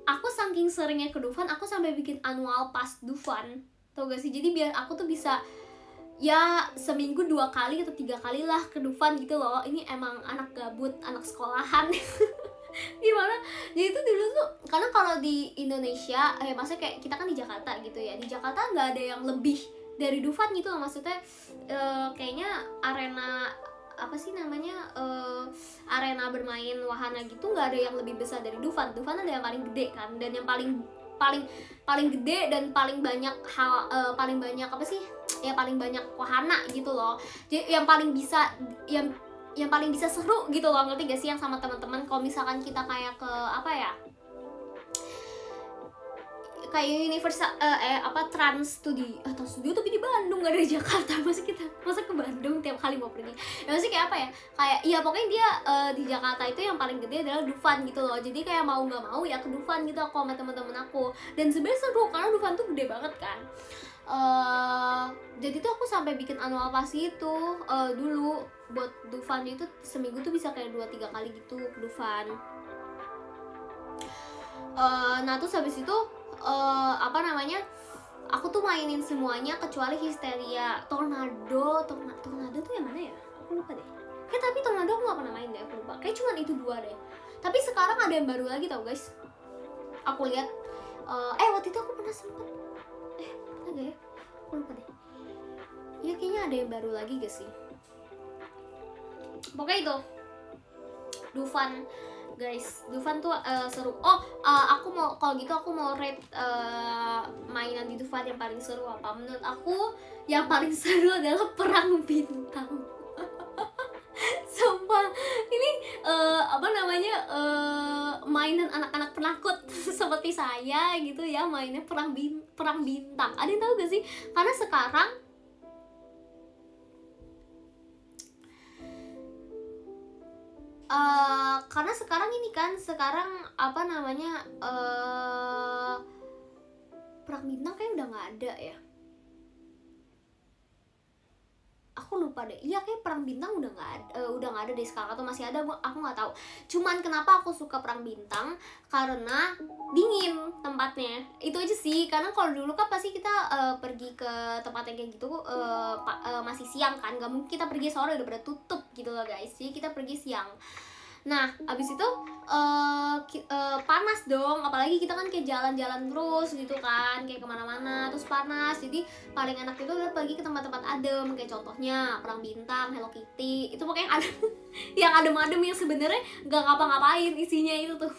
Aku saking seringnya ke Dufan aku sampai bikin annual pass Dufan. Tau gak sih? Jadi biar aku tuh bisa ya seminggu dua kali atau tiga kali lah ke Dufan gitu loh. Ini emang anak gabut anak sekolahan. Gimana? Jadi itu dulu tuh karena kalau di Indonesia eh maksudnya kayak kita kan di Jakarta gitu ya. Di Jakarta nggak ada yang lebih dari Dufan gitu loh. Maksudnya uh, kayaknya arena apa sih namanya uh, arena bermain wahana gitu nggak ada yang lebih besar dari Dufan. Dufan ada yang paling gede kan dan yang paling paling paling gede dan paling banyak hal uh, paling banyak apa sih? Ya paling banyak wahana gitu loh. Jadi yang paling bisa yang yang paling bisa seru gitu loh. Ngerti gak sih yang sama teman-teman? Kalau misalkan kita kayak ke apa ya kayak universal uh, eh apa trans studio atau studio tapi di Bandung gak ada Jakarta. Masa kita masa ke Bandung tiap kali mau pergi. Ya masih kayak apa ya? Kayak iya pokoknya dia uh, di Jakarta itu yang paling gede adalah Dufan gitu loh. Jadi kayak mau nggak mau ya ke Dufan gitu aku sama teman-teman aku. Dan sebenarnya seru karena Dufan tuh gede banget kan. Uh, jadi tuh aku sampai bikin annual pass itu uh, dulu. Buat Dufan itu seminggu tuh bisa kayak dua tiga kali gitu ke Dufan. Uh, nah terus habis itu uh, apa namanya aku tuh mainin semuanya kecuali histeria. Tornado tornado tornado tuh yang mana ya? Aku lupa deh. Kayak tapi tornado aku gak pernah main deh aku lupa. Kayak cuma itu dua deh. Tapi sekarang ada yang baru lagi tau guys. Aku lihat uh, eh waktu itu aku pernah sempet. Eh pernah ya? Aku lupa deh. Ya kayaknya ada yang baru lagi gak sih? Pokoknya itu Dufan guys Dufan tuh uh, seru. Oh uh, aku mau kalau gitu aku mau rate uh, mainan di Dufan yang paling seru apa? Menurut aku yang paling seru adalah perang bintang. Sumpah ini uh, apa namanya uh, mainan anak-anak penakut. Seperti saya gitu ya mainnya perang bin perang bintang. Ada yang tahu gak sih? Karena sekarang uh, karena sekarang ini kan sekarang apa namanya uh, perang bintang kayak udah nggak ada ya aku lupa deh. Iya kayak perang bintang udah nggak uh, udah nggak ada deh sekarang atau masih ada aku nggak tahu. Cuman kenapa aku suka perang bintang? Karena dingin tempatnya. Itu aja sih. Karena kalau dulu kan pasti kita uh, pergi ke tempat yang kayak gitu uh, uh, masih siang kan. Nggak mungkin kita pergi sore udah pada tutup gitu loh guys. Jadi kita pergi siang Nah, abis itu uh, uh, panas dong, apalagi kita kan kayak jalan-jalan terus gitu kan, kayak ke mana-mana, terus panas. Jadi paling enak itu adalah pergi ke tempat-tempat adem, kayak contohnya Perang Bintang, Hello Kitty, itu pokoknya ada yang adem-adem yang sebenarnya gak ngapa-ngapain isinya itu tuh.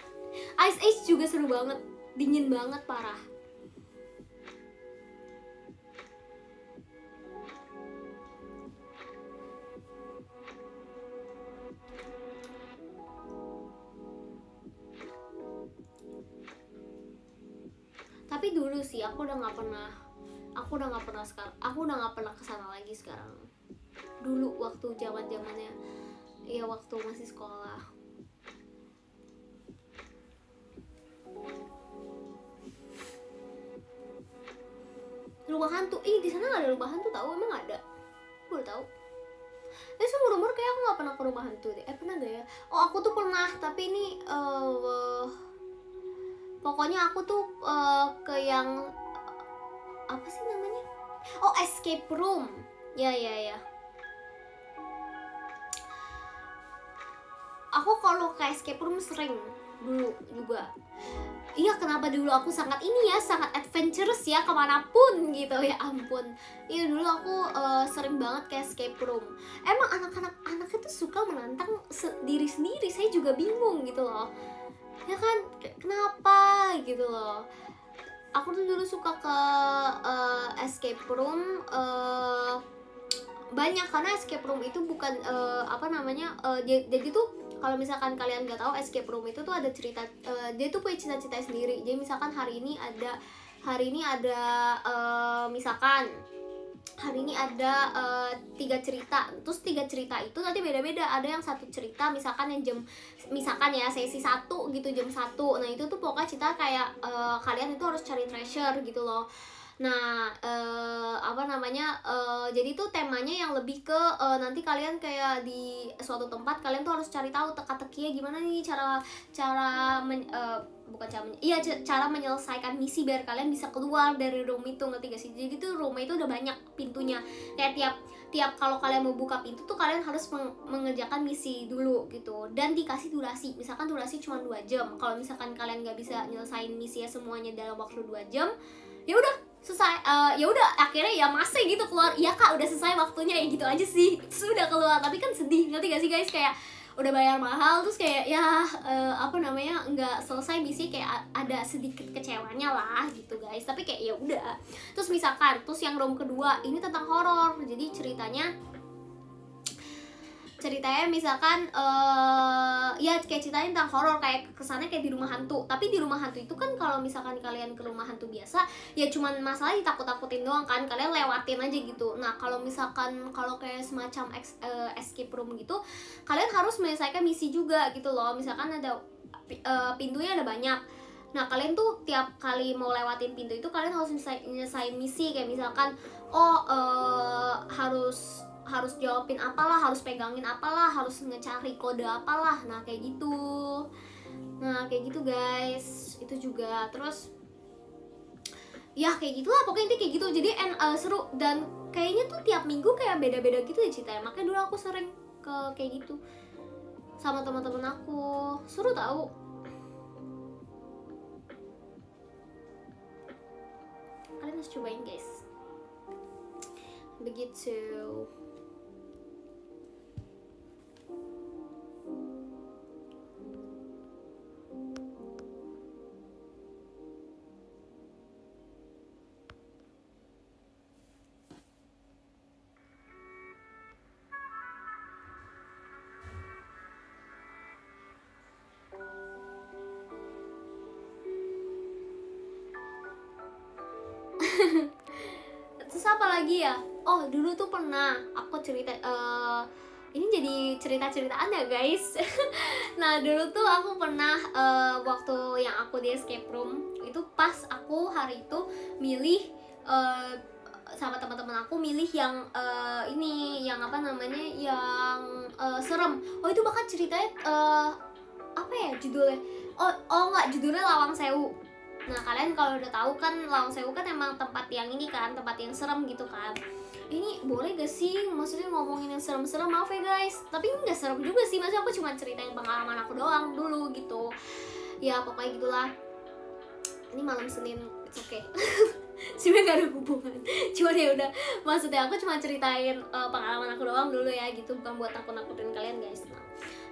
Ice Age juga seru banget, dingin banget parah. Tapi dulu sih aku udah nggak pernah aku udah nggak pernah sekarang aku udah nggak pernah ke sana lagi sekarang dulu waktu zaman zamannya ya waktu masih sekolah rumah hantu ih di sana nggak ada rumah hantu tahu emang ada baru tahu Eh seumur umur kayak aku nggak pernah ke rumah hantu deh. Eh pernah gak ya? Oh aku tuh pernah, tapi ini uh, pokoknya aku tuh uh, ke yang apa sih namanya? Oh escape room. Ya ya ya. Aku kalau ke escape room sering dulu juga. Iya kenapa dulu aku sangat ini ya sangat adventurous ya ke mana pun gitu. Ya ampun. Iya dulu aku uh, sering banget ke escape room. Emang anak-anak anak itu suka menantang diri sendiri. Saya juga bingung gitu loh ya kan kenapa? Gitu loh. Aku tuh dulu suka ke uh, escape room uh, banyak. Karena escape room itu bukan uh, apa namanya uh, jadi tuh kalau misalkan kalian nggak tahu escape room itu tuh ada cerita uh, dia tuh punya cerita-cerita sendiri. Jadi misalkan hari ini ada hari ini ada uh, misalkan hari ini ada uh, tiga cerita. Terus tiga cerita itu nanti beda-beda. Ada yang satu cerita misalkan yang jam misalkan ya sesi satu gitu jam satu. Nah itu tuh pokoknya cerita kayak uh, kalian itu harus cari treasure gitu loh. Nah, uh, apa namanya? Uh, jadi tuh temanya yang lebih ke uh, nanti kalian kayak di suatu tempat kalian tuh harus cari tahu teka-tekinya gimana nih cara cara men, uh, bukan cara iya cara menyelesaikan misi biar kalian bisa keluar dari room itu ngerti gak sih? Jadi tuh room itu udah banyak pintunya. Kayak tiap tiap kalau kalian mau buka pintu tuh kalian harus meng mengerjakan misi dulu gitu. Dan dikasih durasi. Misalkan durasi cuma dua jam. Kalau misalkan kalian nggak bisa nyelesain misi ya semuanya dalam waktu dua jam ya udah selesai. Uh, ya udah akhirnya ya masih gitu keluar. Ya kak udah selesai waktunya. Ya gitu aja sih. Sudah keluar. Tapi kan sedih ngerti gak sih guys? Kayak udah bayar mahal terus kayak ya uh, apa namanya nggak selesai misi kayak ada sedikit kecewanya lah gitu guys. Tapi kayak ya udah. Terus misalkan terus yang room kedua ini tentang horor. Jadi ceritanya ceritanya misalkan uh, ya kayak ceritanya tentang horor kayak kesannya kayak di rumah hantu. Tapi di rumah hantu itu kan kalau misalkan kalian ke rumah hantu biasa ya cuman masalah ditakut-takutin doang kan kalian lewatin aja gitu. Nah kalau misalkan kalau kayak semacam ex, uh, escape room gitu kalian harus menyelesaikan misi juga gitu loh. Misalkan ada uh, pintunya ada banyak. Nah kalian tuh tiap kali mau lewatin pintu itu kalian harus nyelesain misi. Kayak misalkan oh uh, harus harus jawabin apalah harus pegangin apalah harus ngecari kode apalah. Nah kayak gitu. Nah kayak gitu guys. Itu juga. Terus ya kayak gitulah. Pokoknya intinya kayak gitu. Jadi en, uh, seru. Dan kayaknya tuh tiap minggu kayak beda-beda gitu ya ceritanya makanya dulu aku sering ke kayak gitu sama teman-teman aku. Seru tau. Kalian harus cobain guys. Begitu apa lagi ya oh dulu tuh pernah aku cerita uh, ini jadi cerita-ceritaan ya guys. Nah dulu tuh aku pernah uh, waktu yang aku di escape room itu pas aku hari itu milih uh, sama teman-teman aku milih yang uh, ini yang apa namanya yang uh, serem. Oh itu bahkan ceritanya uh, apa ya judulnya? Oh oh nggak judulnya Lawang Sewu Nah kalian kalau udah tahu kan Lawang Sewu kan emang tempat yang ini kan tempat yang serem gitu kan. Ini boleh gak sih maksudnya ngomongin yang serem-serem maaf ya guys. Tapi nggak serem juga sih maksudnya aku cuma ceritain pengalaman aku doang dulu gitu. Ya pokoknya gitulah. Ini malam Senin, it's okay. sebenarnya gak ada hubungan cuma ya udah maksudnya aku cuma ceritain uh, pengalaman aku doang dulu ya gitu bukan buat takut nakutin kalian guys nah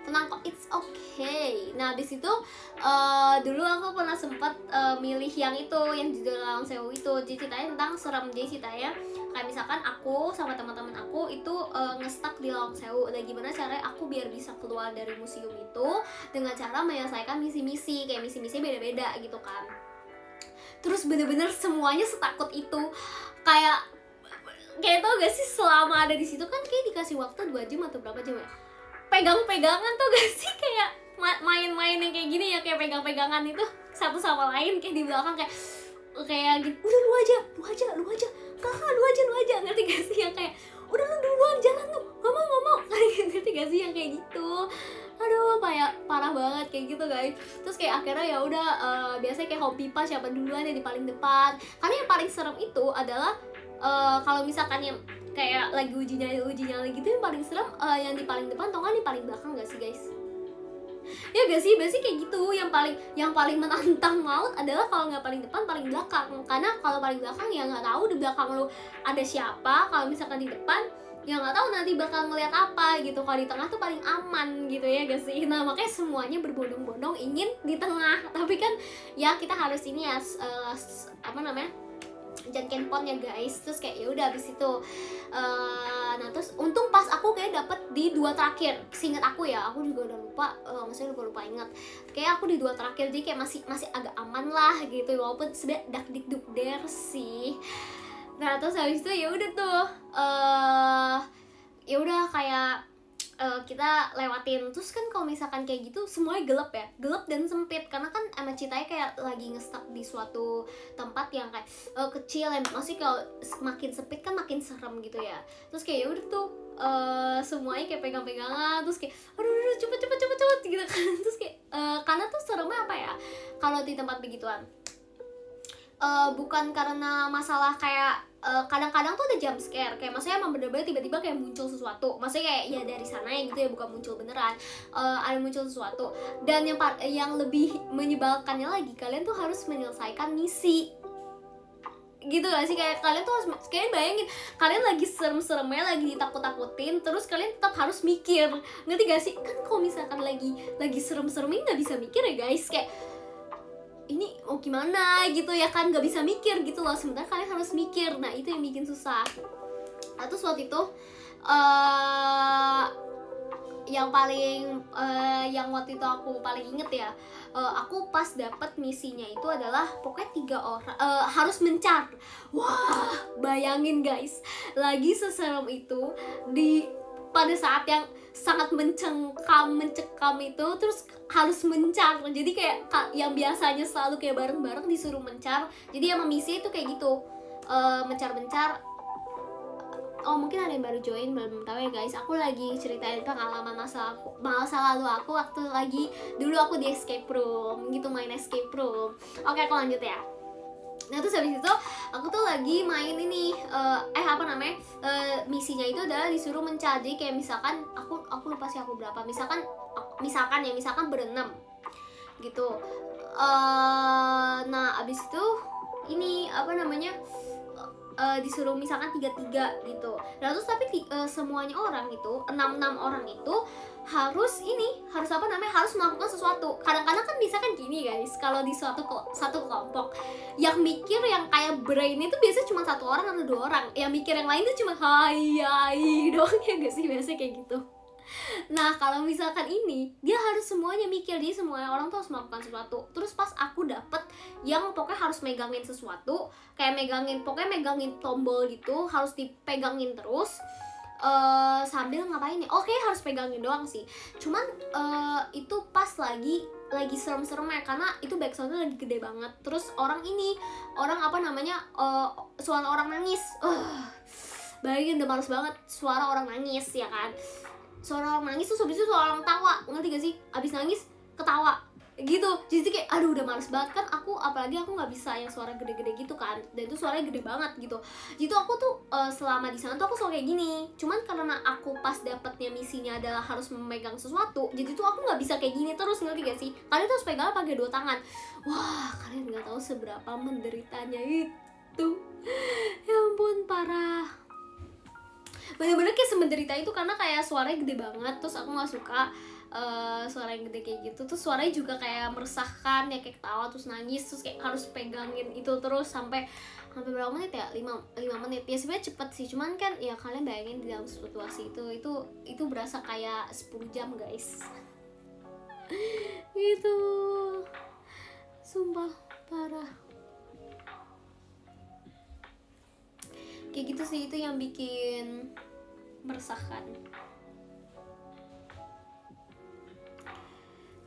tenang kok it's okay. Nah di situ uh, dulu aku pernah sempat uh, milih yang itu yang judul Lawang Sewu itu. Jadi ceritanya tentang serem jadi ceritanya kayak misalkan aku sama teman-teman aku itu uh, ngestak di Lawang Sewu. Dan gimana caranya aku biar bisa keluar dari museum itu dengan cara menyelesaikan misi-misi kayak misi-misi beda-beda gitu kan. Terus bener-bener semuanya setakut itu. Kayak kayak tau gak sih selama ada di situ kan kayak dikasih waktu dua jam atau berapa jam ya pegang-pegangan tuh gak sih? Kayak main-main yang kayak gini ya kayak pegang-pegangan itu satu sama lain kayak di belakang kayak kayak gitu udah lu aja lu aja lu aja kakak lu aja lu aja. Ngerti gak sih yang kayak udah lu duluan jalan lu gak mau gak mau. Ngerti gak sih yang kayak gitu? Aduh kayak parah banget kayak gitu guys. Terus kayak akhirnya ya udah uh, biasanya kayak hobi pas siapa duluan yang di paling depan. Karena yang paling serem itu adalah uh, kalau misalkan yang kayak lagi uji nyali uji nyali gitu yang paling serem uh, yang di paling depan atau nggak? Di paling belakang gak sih guys? Ya gak sih? Biasanya kayak gitu. Yang paling yang paling menantang maut adalah kalau nggak paling depan paling belakang. Karena kalau paling belakang ya nggak tahu di belakang lu ada siapa. Kalau misalkan di depan ya nggak tahu nanti bakal ngeliat apa gitu. Kalau di tengah tuh paling aman gitu ya guys sih? Nah makanya semuanya berbondong-bondong ingin di tengah. Tapi kan ya kita harus ini ya uh, apa namanya jangan pon ya guys. Terus kayak ya udah abis itu. Uh, nah terus untung pas aku kayak dapet di dua terakhir. Singet aku ya aku juga udah lupa uh, maksudnya lupa lupa inget kayak aku di dua terakhir jadi kayak masih masih agak aman lah gitu. Walaupun sudah dak dik duk der sih. Nah terus habis itu ya udah tuh uh, ya udah kayak uh, kita lewatin. Terus kan kalau misalkan kayak gitu semuanya gelap ya. Gelap dan sempit. Karena kan emang ceritanya kayak lagi ngestak di suatu tempat yang kayak uh, kecil. Ya masih kalau semakin sempit kan makin serem gitu ya. Terus kayak ya udah tuh uh, semuanya kayak pegang-pegangan. Terus kayak aduh, aduh cepet cepet cepet cepet gitu kan. Terus kayak uh, karena tuh seremnya apa ya? Kalau di tempat begituan uh, bukan karena masalah kayak kadang-kadang uh, tuh ada jump scare. Kayak maksudnya emang bener-bener tiba-tiba kayak muncul sesuatu. Maksudnya kayak ya dari sana ya gitu ya bukan muncul beneran. Uh, ada muncul sesuatu. Dan yang yang lebih menyebalkannya lagi kalian tuh harus menyelesaikan misi. Gitu gak sih? Kayak kalian tuh harus kayak bayangin kalian lagi serem-seremnya lagi ditakut-takutin terus kalian tetap harus mikir. Ngerti gak sih? Kan kalau misalkan lagi lagi serem-seremnya nggak bisa mikir ya guys. Kayak ini mau gimana gitu ya kan nggak bisa mikir gitu loh. Sementara kalian harus mikir. Nah itu yang bikin susah. Nah terus waktu itu uh, yang paling uh, yang waktu itu aku paling inget ya uh, aku pas dapat misinya itu adalah pokoknya tiga orang uh, harus mencar. Wah bayangin guys lagi seserem itu di pada saat yang sangat mencengkam mencekam itu terus harus mencar. Jadi kayak yang biasanya selalu kayak bareng-bareng disuruh mencar. Jadi yang misi itu kayak gitu. Uh, mencar-mencar. Oh mungkin ada yang baru join belum tahu ya guys. Aku lagi ceritain pengalaman masa aku masa lalu aku waktu lagi dulu aku di escape room gitu main escape room. Oke aku lanjut ya Nah terus habis itu aku tuh lagi main ini uh, eh apa namanya uh, misinya itu adalah disuruh mencari kayak misalkan aku aku lupa sih aku berapa misalkan misalkan ya misalkan berenam gitu. Uh, nah abis itu ini apa namanya uh, disuruh misalkan tiga tiga gitu. Nah terus tapi uh, semuanya orang itu enam enam orang itu harus ini harus apa namanya harus melakukan sesuatu. Kadang-kadang kan bisa kan gini guys. Kalau di suatu satu kelompok yang mikir yang kayak brain itu biasanya cuma satu orang atau dua orang. Yang mikir yang lain itu cuma hai hai doang ya gak sih? Biasanya kayak gitu. Nah kalau misalkan ini dia harus semuanya mikir. Dia semuanya orang tuh harus melakukan sesuatu. Terus pas aku dapet yang pokoknya harus megangin sesuatu, kayak megangin pokoknya megangin tombol gitu harus dipegangin terus. Uh, sambil ngapain ya? Oke harus pegangin doang sih. Cuman uh, itu pas lagi lagi serem-serem ya karena itu backsoundnya lagi gede banget. Terus orang ini orang apa namanya uh, suara orang nangis. Uh, bayangin udah males banget suara orang nangis ya kan suara orang nangis tuh habis itu suara orang tawa ngerti gak sih abis nangis ketawa gitu. Jadi kayak aduh udah males banget. Kan aku apalagi aku nggak bisa yang suara gede-gede gitu kan. Dan itu suaranya gede banget gitu. Jadi aku tuh uh, selama di sana tuh aku selalu kayak gini. Cuman karena aku pas dapetnya misinya adalah harus memegang sesuatu jadi tuh aku nggak bisa kayak gini terus ngerti gak sih? Kalian tuh harus pegang pakai dua tangan. Wah kalian nggak tahu seberapa menderitanya itu. Ya ampun parah. Bener-bener kayak semenderita itu karena kayak suaranya gede banget terus aku nggak suka uh, suara yang gede kayak gitu terus suaranya juga kayak meresahkan ya kayak ketawa terus nangis terus kayak harus pegangin itu terus sampai sampai berapa menit ya? Lima lima menit. Ya sebenarnya cepet sih cuman kan ya kalian bayangin di dalam situasi itu itu itu berasa kayak 10 jam guys. Gitu. Sumpah parah. Kayak gitu sih itu yang bikin meresahkan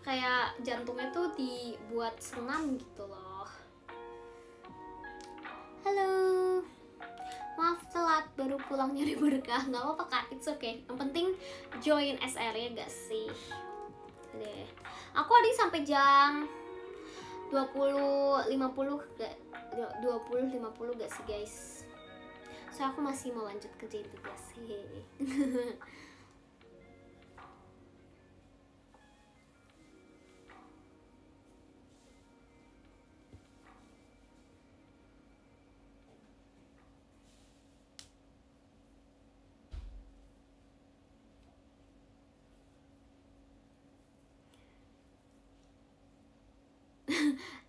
kayak jantungnya tuh dibuat senam gitu loh. Halo. Maaf telat. Baru pulang nyari berkah. Nggak apa-apa kak. It's okay. Yang penting join SR ya gak sih? Deh aku tadi sampai jam 20 50 gak 20 50 gak sih guys? So aku masih mau lanjut kerjain tugas hehehe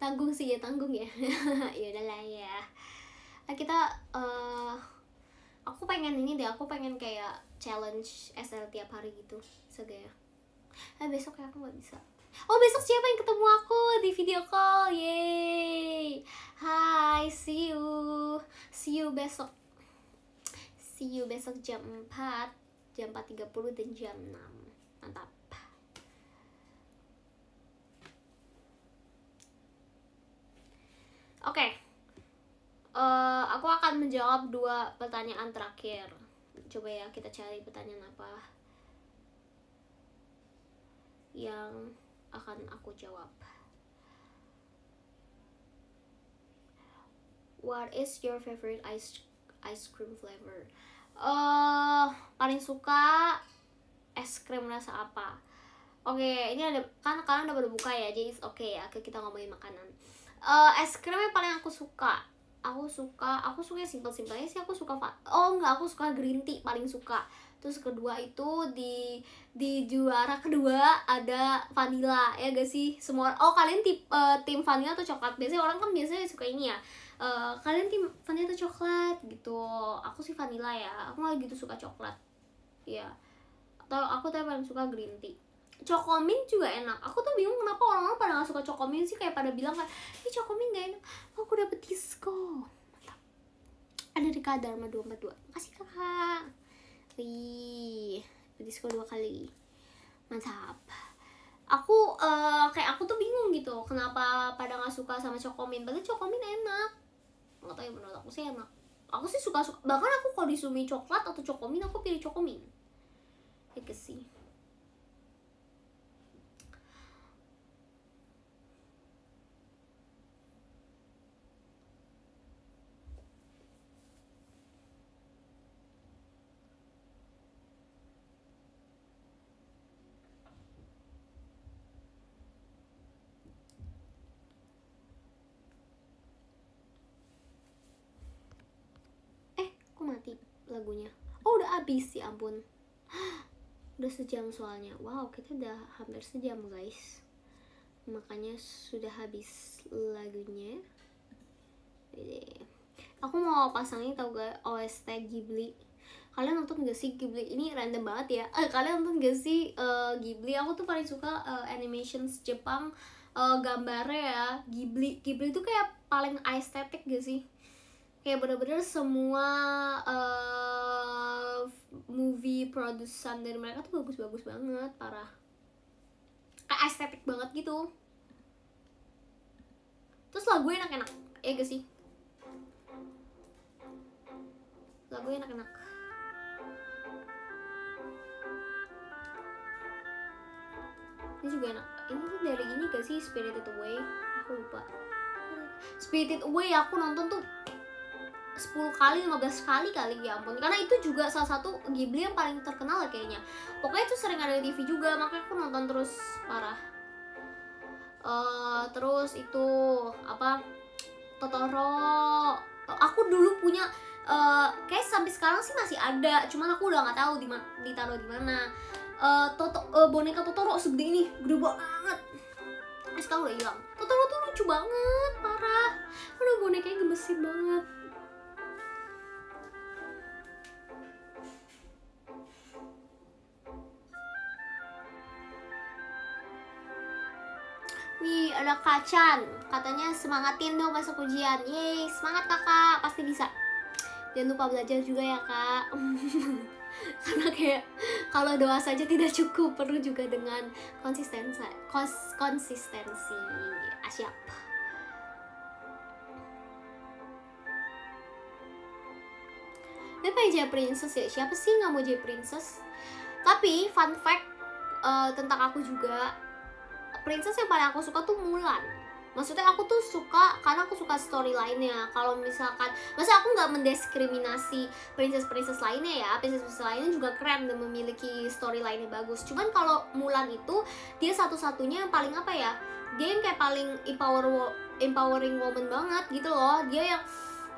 tanggung sih ya tanggung ya. Ya udahlah ya. Kita uh, aku pengen ini deh aku pengen kayak challenge SL tiap hari gitu segaya eh besok ya aku nggak bisa. Oh besok siapa yang ketemu aku di video call? Yay hai see you. See you besok. See you besok jam 4 jam 4.30 dan jam 6 mantap oke. Okay uh, aku akan menjawab dua pertanyaan terakhir. Coba ya kita cari pertanyaan apa yang akan aku jawab. What is your favorite ice ice cream flavor? Uh, paling suka es krim rasa apa? Oke okay, ini ada kan kalian udah berbuka ya jadi oke okay ya kita ngomongin makanan uh, es krim yang paling aku suka. Aku suka aku suka simple simpelnya sih aku suka oh enggak aku suka green tea paling suka. Terus kedua itu di di juara kedua ada vanilla ya gak sih? Semua oh kalian tip, eh, tim vanilla atau coklat? Biasanya orang kan biasanya suka ini ya Eh, kalian tim vanilla atau coklat? Gitu. Aku sih vanilla ya aku nggak gitu suka coklat. Ya atau aku tuh paling suka green tea Cokomin juga enak. Aku tuh bingung kenapa orang-orang pada gak suka Cokomin sih kayak pada bilang kan, "Ih, Cokomin gak enak." Aku dapet disco. Mantap. Ada Rika Dharma 242. Makasih kakak. Wih, disco dua kali. Mantap. Aku eh, kayak aku tuh bingung gitu, kenapa pada gak suka sama Cokomin. Padahal Cokomin enak. Gak tau ya menurut aku sih enak. Aku sih suka, suka bahkan aku kalau disuruh coklat atau Cokomin, aku pilih Cokomin. Ya ke sih. eh kok mati lagunya. Oh udah habis ya ampun. Udah sejam soalnya. Wow kita udah hampir sejam guys. Makanya sudah habis lagunya. Jadi, aku mau pasangin tau gak OST Ghibli. Kalian nonton gak sih Ghibli? Ini random banget ya. Eh, kalian nonton gak sih eh, Ghibli? Aku tuh paling suka eh, animations Jepang eh, gambarnya ya Ghibli. Ghibli itu kayak paling estetik gak sih? Kayak bener-bener semua eh, movie produsen dari mereka tuh bagus-bagus banget parah. Kayak estetik banget gitu. Terus lagu enak-enak ya gak sih? Lagu enak-enak. Ini juga enak. Ini tuh dari ini gak sih? Spirited Away. Aku lupa. Spirited Away aku nonton tuh 10 kali, 15 kali kali ya ampun. Karena itu juga salah satu Ghibli yang paling terkenal ya kayaknya. Pokoknya itu sering ada di TV juga, makanya aku nonton terus parah. Eh, Terus itu, apa, Totoro. Aku dulu punya, eh kayak sampai sekarang sih masih ada Cuman aku udah gak tahu di ditaruh di mana. Eh, Toto, eh, boneka Totoro segede ini, gede banget. Sekarang udah hilang. Totoro tuh lucu banget, parah. Aduh bonekanya gemesin banget ada Kacan. Katanya semangatin dong masuk ujian. Yeay, semangat kakak. Pasti bisa. Jangan lupa belajar juga ya kak. Karena kayak kalau doa saja tidak cukup, perlu juga dengan konsistensi. Kos konsistensi. Asyap. Dia pengen jadi princess ya. Siapa sih nggak mau jadi princess? Tapi fun fact eh, tentang aku juga princess yang paling aku suka tuh Mulan. Maksudnya aku tuh suka karena aku suka storyline-nya. Kalau misalkan masa aku nggak mendiskriminasi princess princess lainnya ya. Princess princess lainnya juga keren dan memiliki storyline yang bagus. Cuman kalau Mulan itu dia satu-satunya yang paling apa ya? Dia yang kayak paling empower empowering woman banget gitu loh. Dia yang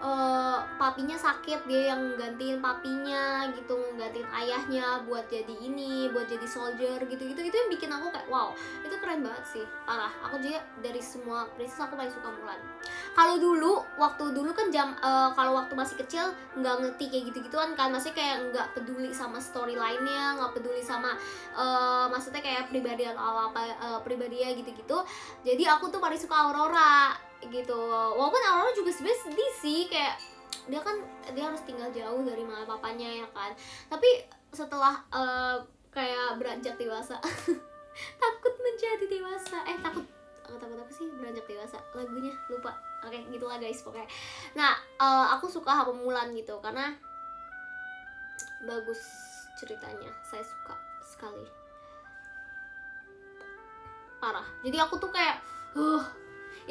eh, papinya sakit dia yang gantiin papinya gitu gantiin ayahnya buat jadi ini buat jadi soldier gitu gitu itu yang bikin aku kayak wow itu keren banget sih. Parah. Aku juga dari semua princess aku paling suka Mulan. Kalau dulu waktu dulu kan jam eh, kalau waktu masih kecil nggak ngerti kayak gitu gituan kan. Masih kayak nggak peduli sama storyline-nya nggak peduli sama eh, maksudnya kayak pribadi atau apa eh, pribadinya gitu-gitu. Jadi aku tuh paling suka Aurora gitu. Walaupun Aurora juga sebenarnya sedih sih kayak dia kan dia harus tinggal jauh dari mama papanya ya kan. Tapi setelah eh, kayak beranjak dewasa takut menjadi dewasa. Eh takut takut apa sih? Beranjak dewasa lagunya lupa. Oke gitulah guys pokoknya. Nah eh, aku suka Hapa Mulan gitu karena bagus ceritanya. Saya suka sekali. Parah. Jadi aku tuh kayak huh,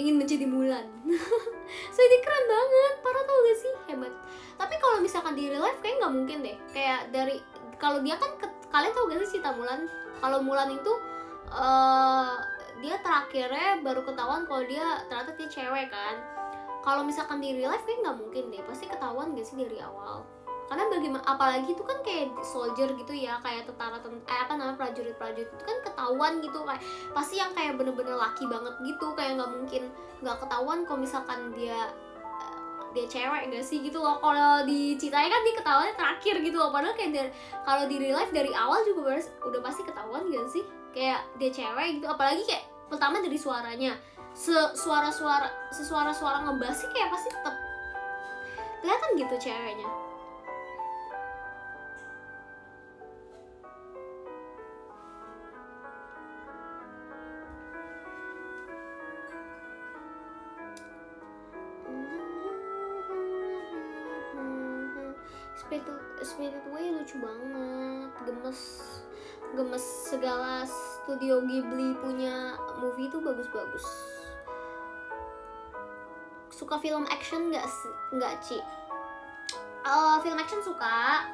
ingin menjadi Mulan. So ini keren banget. Parah tau gak sih? Hebat. Tapi kalau misalkan di real life kayak nggak mungkin deh. Kayak dari kalau dia kan ke- kalian tau gak sih cerita Mulan? Kalau Mulan itu eh dia terakhirnya baru ketahuan kalau dia ternyata dia cewek kan. Kalau misalkan di real life kayak nggak mungkin deh. Pasti ketahuan gak sih dari awal karena bagaimana apalagi itu kan kayak soldier gitu ya kayak tentara ten eh, apa namanya prajurit prajurit itu kan ketahuan gitu kayak pasti yang kayak bener-bener laki banget gitu kayak nggak mungkin nggak ketahuan kalau misalkan dia eh, dia cewek gak sih gitu loh. Kalau di ceritanya kan dia ketahuannya terakhir gitu loh. Padahal kayak kalau di real life dari awal juga udah pasti ketahuan gak sih? Kayak dia cewek gitu apalagi kayak pertama dari suaranya. Se suara suara sesuara suara ngebas sih kayak pasti tetap kelihatan gitu ceweknya lucu banget gemes gemes segala studio Ghibli punya movie itu bagus-bagus. Suka film action nggak nggak Ci? Uh, film action suka.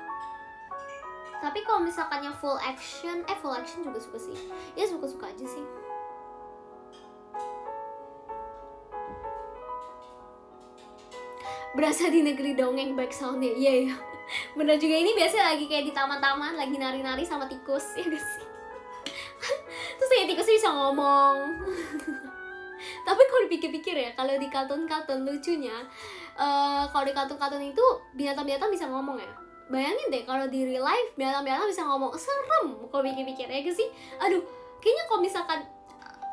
Tapi kalau misalkan yang full action eh full action juga suka sih. Ya suka suka aja sih. Berasa di negeri dongeng back soundnya iya. ya bener juga ini biasanya lagi kayak di taman-taman lagi nari-nari sama tikus ya sih? Terus kayak tikusnya bisa ngomong. Tapi kalau dipikir-pikir ya kalau di kartun-kartun lucunya uh, kalau di kartun-kartun itu binatang-binatang bisa ngomong ya. Bayangin deh kalau di real life binatang-binatang bisa ngomong serem kalau pikir-pikir ya gak sih? Aduh kayaknya kalau misalkan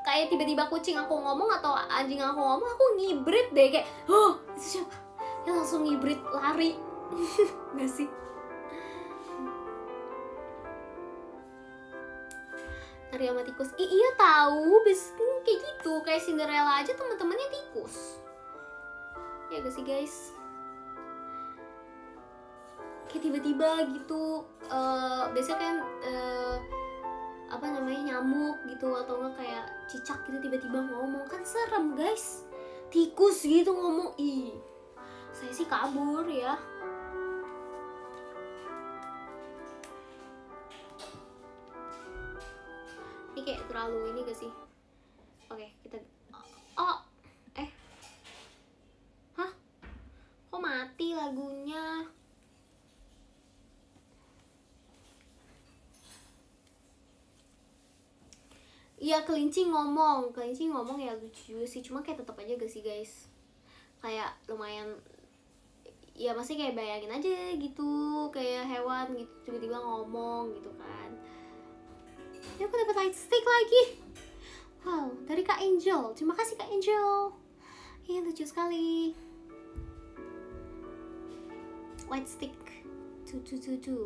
kayak tiba-tiba kucing aku ngomong atau anjing aku ngomong aku ngibrit deh kayak oh itu siapa? Ya langsung ngibrit lari Gak sih? Nari sama tikus. I iya tahu, bis kayak gitu. Kayak Cinderella aja teman-temannya tikus. Ya gak sih guys? Kayak tiba-tiba gitu. Uh, biasanya kan uh, apa namanya nyamuk gitu atau enggak kayak cicak gitu tiba-tiba ngomong kan serem guys tikus gitu ngomong ih saya sih kabur ya terlalu ini gak sih? Oke kita oh eh. Hah? Kok mati lagunya? Iya kelinci ngomong, kelinci ngomong ya lucu sih, cuma kayak tetap aja gak sih guys? Kayak lumayan ya masih kayak bayangin aja gitu. Kayak hewan gitu tiba-tiba ngomong gitu kan ya aku dapat light stick lagi? Wow dari kak Angel. Terima kasih kak Angel. Iya lucu sekali. White stick two two two two.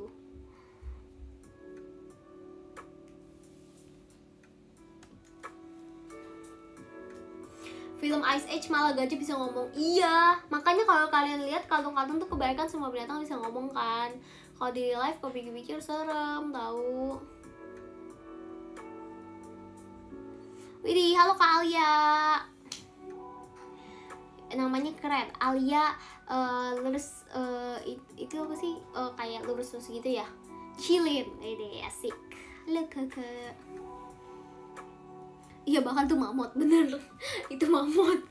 Film Ice Age malah gajah bisa ngomong iya. Makanya kalau kalian lihat kartun-kartun tuh kebanyakan semua binatang bisa ngomong kan. Kalau di live kok pikir-pikir serem tahu Widih, halo Kak Alia. Namanya keren. Alia uh, lurus uh, itu apa sih? Uh, kayak lurus-lurus gitu ya? Chillin Ini asik. Kakak Iya bahkan tuh mamut. Bener. Itu mamut.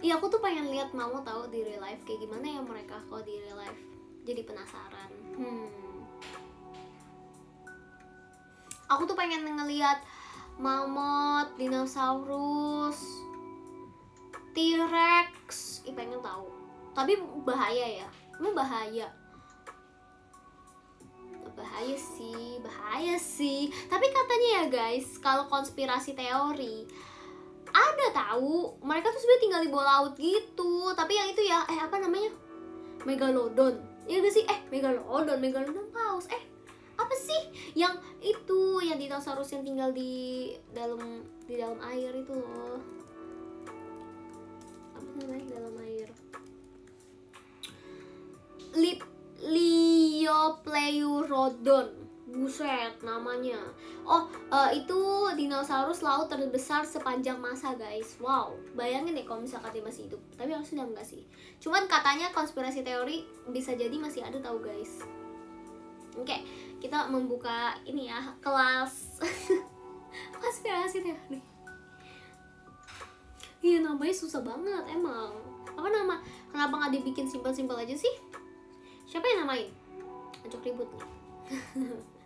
Iya aku tuh pengen lihat mamut tahu di real life. Kayak gimana ya mereka kalau di real life? Jadi penasaran. Hmm. Aku tuh pengen ngeliat mamut, dinosaurus, T-Rex, ih pengen tahu. Tapi bahaya ya, emang bahaya. Bahaya sih, bahaya sih. Tapi katanya ya guys, kalau konspirasi teori ada tahu mereka tuh sebenarnya tinggal di bawah laut gitu. Tapi yang itu ya, eh apa namanya? Megalodon. Ya gak sih? Eh, Megalodon, Megalodon paus. Eh, apa sih? Yang itu yang dinosaurus yang tinggal di dalam di dalam air itu loh. Apa namanya dalam air? Lip Liopleurodon. Buset namanya. Oh uh, itu dinosaurus laut terbesar sepanjang masa guys. Wow. Bayangin deh kalau misalkan dia masih hidup. Tapi harusnya enggak sih. Cuman katanya konspirasi teori bisa jadi masih ada tahu guys. Oke. okay kita membuka ini ya kelas. Konspirasi teori. Iya namanya susah banget emang. Apa nama? Kenapa nggak dibikin simpel-simpel aja sih? Siapa yang namain? Ajak ribut. nih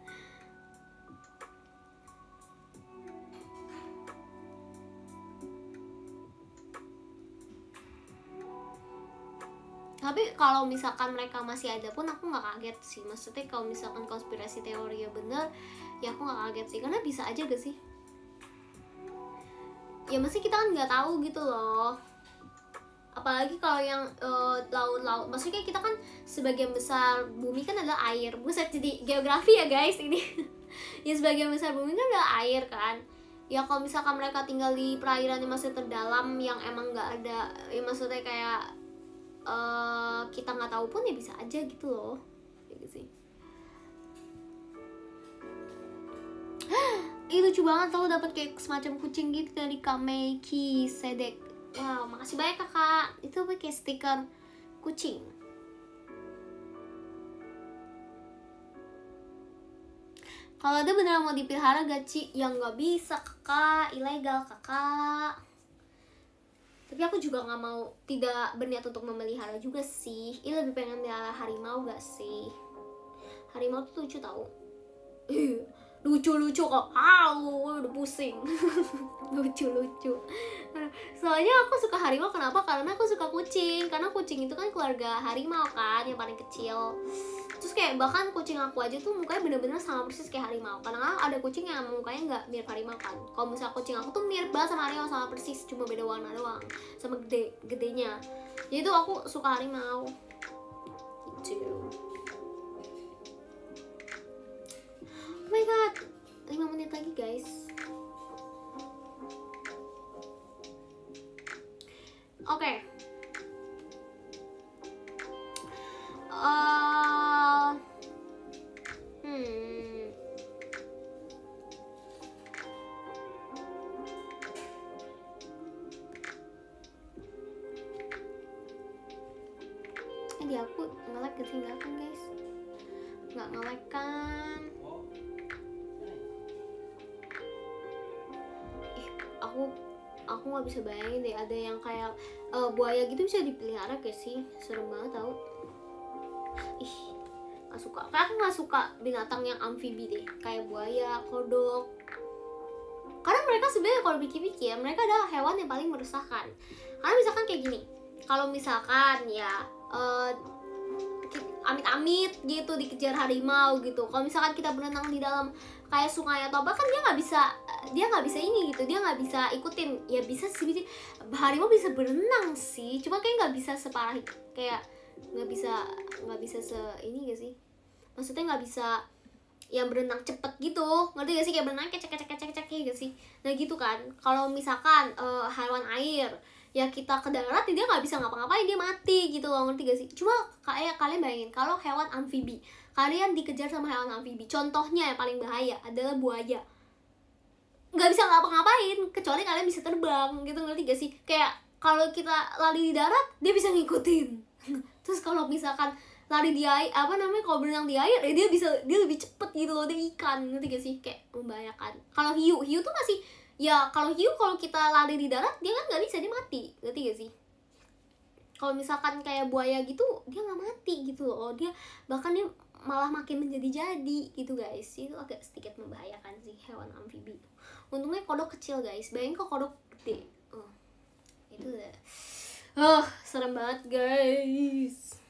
tapi kalau misalkan mereka masih ada pun aku nggak kaget sih. Maksudnya kalau misalkan konspirasi teori ya bener ya aku nggak kaget sih. Karena bisa aja gak sih? Ya masih kita kan nggak tahu gitu loh. Apalagi kalau yang uh, laut-laut. Maksudnya kita kan sebagian besar bumi kan adalah air. Buset jadi geografi ya guys ini. Ya sebagian besar bumi kan adalah air kan? Ya kalau misalkan mereka tinggal di perairan yang masih terdalam yang emang nggak ada ya maksudnya kayak uh, kita nggak tahu pun ya bisa aja gitu loh. Gitu sih. Ih lucu banget tau dapat kayak semacam kucing gitu dari Kameki Sedek. Wow makasih banyak kakak. Itu kayak stiker kucing? Kalau ada beneran mau dipelihara gak Ci? Yang gak bisa kakak, ilegal kakak tapi aku juga nggak mau tidak berniat untuk memelihara juga sih. Ini lebih pengen melihara harimau gak sih? Harimau tuh lucu tau lucu-lucu kok. Au udah pusing. Lucu-lucu. Soalnya aku suka harimau kenapa? Karena aku suka kucing. Karena kucing itu kan keluarga harimau kan yang paling kecil. Terus kayak bahkan kucing aku aja tuh mukanya bener-bener sama persis kayak harimau. Karena ada kucing yang mukanya nggak mirip harimau kan. Kalau misalnya kucing aku tuh mirip banget sama harimau sama persis. Cuma beda warna doang sama gede gedenya. Jadi tuh aku suka harimau. Gitu my god, 5 menit lagi guys. Oke. Okay. Uh, hmm. Eh di aku nge-lag ketinggalan guys nggak nge-lag kan aku aku nggak bisa bayangin deh ada yang kayak uh, buaya gitu bisa dipelihara kayak sih? Serem banget tau. Ih nggak suka. Kayak aku nggak suka binatang yang amfibi deh kayak buaya kodok. Karena mereka sebenarnya kalau pikir-pikir mereka adalah hewan yang paling meresahkan. Karena misalkan kayak gini kalau misalkan ya uh, amit-amit gitu dikejar harimau gitu. Kalau misalkan kita berenang di dalam kayak sungai atau apa kan dia nggak bisa dia nggak bisa ini gitu dia nggak bisa ikutin. Ya bisa sih harimau bisa berenang sih cuma kayak nggak bisa separah kayak nggak bisa nggak bisa se ini gak sih? Maksudnya nggak bisa yang berenang cepet gitu. Ngerti gak sih? Kayak berenang kecek kecek kecek kecek gitu sih? Nah gitu kan. Kalau misalkan uh, hewan air ya kita ke darat dia nggak bisa ngapa-ngapain dia mati gitu loh. Ngerti gak sih? Cuma kayak kalian bayangin kalau hewan amfibi kalian dikejar sama hewan amfibi. Contohnya yang paling bahaya adalah buaya. Nggak bisa ngapa-ngapain kecuali kalian bisa terbang gitu. Ngerti gak sih? Kayak kalau kita lari di darat dia bisa ngikutin. Terus kalau misalkan lari di air apa namanya kalau berenang di air ya dia bisa dia lebih cepet gitu loh dia ikan. Ngerti gak sih? Kayak membahayakan. Kalau hiu hiu tuh masih ya kalau hiu kalau kita lari di darat dia kan nggak bisa dia mati. Ngerti gak sih? Kalau misalkan kayak buaya gitu dia nggak mati gitu loh. Dia bahkan dia malah makin menjadi-jadi gitu guys. Itu agak sedikit membahayakan sih hewan amfibi. Untungnya kodok kecil guys. Bayangin kok kodok gede. Oh, itu udah. Oh serem banget guys.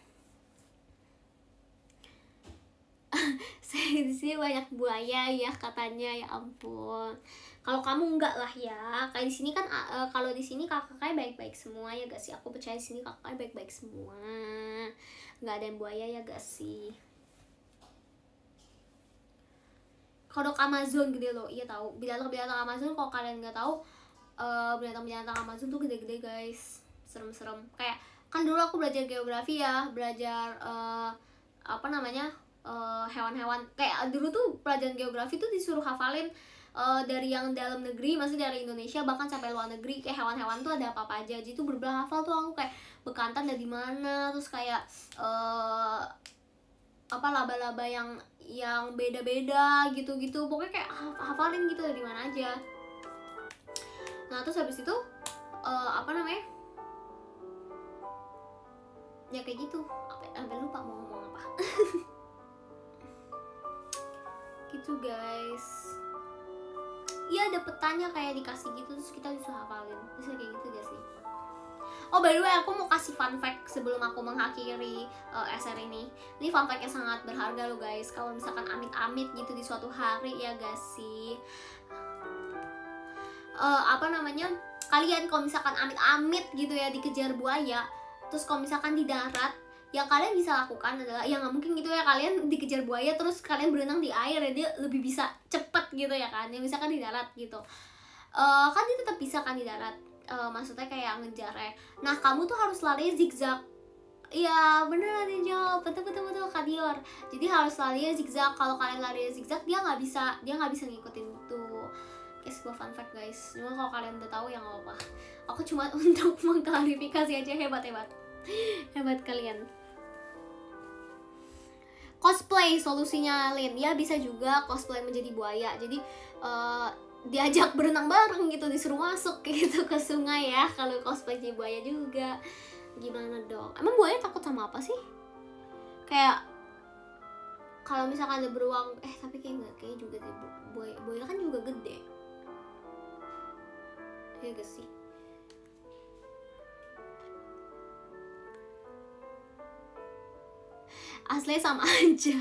Saya di sini banyak buaya ya katanya. Ya ampun. Kalau kamu enggak lah ya. Kayak di sini kan uh, kalau di sini kakak-kakaknya baik-baik semua ya gak sih aku percaya di sini kakaknya baik-baik semua. Nggak ada yang buaya ya gak sih kodok Amazon gede loh. Iya tahu. Binatang-binatang Amazon kalau kalian nggak tahu uh, binatang-binatang Amazon tuh gede-gede guys. Serem-serem. Kayak kan dulu aku belajar geografi ya. Belajar uh, apa namanya hewan-hewan. Uh, kayak dulu tuh pelajaran geografi tuh disuruh hafalin uh, dari yang dalam negeri masih dari Indonesia bahkan sampai luar negeri. Kayak hewan-hewan tuh ada apa-apa aja. Jadi tuh berbeda hafal tuh aku kayak bekantan dari mana terus kayak uh, apa laba-laba yang yang beda-beda gitu-gitu. Pokoknya kayak hafalin gitu dari mana aja. Nah terus habis itu uh, apa namanya? Ya kayak gitu. Apa sampai lupa mau ngomong apa. Gitu guys. Iya ada petanya kayak dikasih gitu terus kita bisa hafalin. Bisa kayak gitu gak sih Oh by the way aku mau kasih fun fact sebelum aku mengakhiri uh, SR ini. Ini fun fact yang sangat berharga loh guys. Kalau misalkan amit-amit gitu di suatu hari ya gak sih? Uh, Apa namanya? Kalian kalau misalkan amit-amit gitu ya dikejar buaya Terus kalau misalkan di darat yang kalian bisa lakukan adalah ya nggak mungkin gitu ya kalian dikejar buaya terus kalian berenang di air ya dia lebih bisa cepet gitu ya kan yang misalkan di darat gitu. Uh, kan dia tetap bisa kan di darat uh, maksudnya kayak ngejar ya. Nah kamu tuh harus lari zigzag. Iya bener jawab betul betul betul Kak Jadi harus lari zigzag. Kalau kalian lari zigzag dia nggak bisa dia nggak bisa ngikutin itu Kayak sebuah fun fact guys. Cuma kalau kalian udah tahu ya nggak apa Aku cuma untuk mengklarifikasi aja. Hebat hebat. Hebat kalian. Cosplay solusinya Lin. Ya bisa juga cosplay menjadi buaya. Jadi uh, diajak berenang bareng gitu disuruh masuk gitu ke sungai ya. Kalau cosplay jadi buaya juga. Gimana dong? Emang buaya takut sama apa sih? Kayak kalau misalkan ada beruang eh tapi kayak nggak kayak juga sih. Buaya buaya kan juga gede. Ya gak sih? Asli sama aja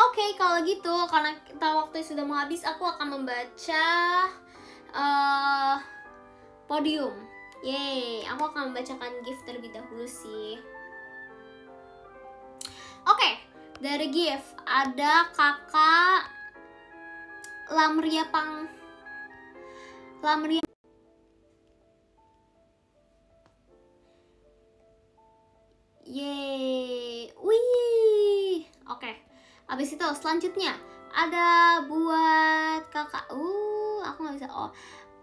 Oke, okay, kalau gitu karena kita waktu sudah mau habis, aku akan membaca uh, podium. Yeay, aku akan membacakan gift terlebih dahulu sih. Oke, okay, dari gift ada kakak Lamria Pang Lamria Yeay. Wih. Oke. Habis itu selanjutnya ada buat kakak. Uh, aku nggak bisa. Oh.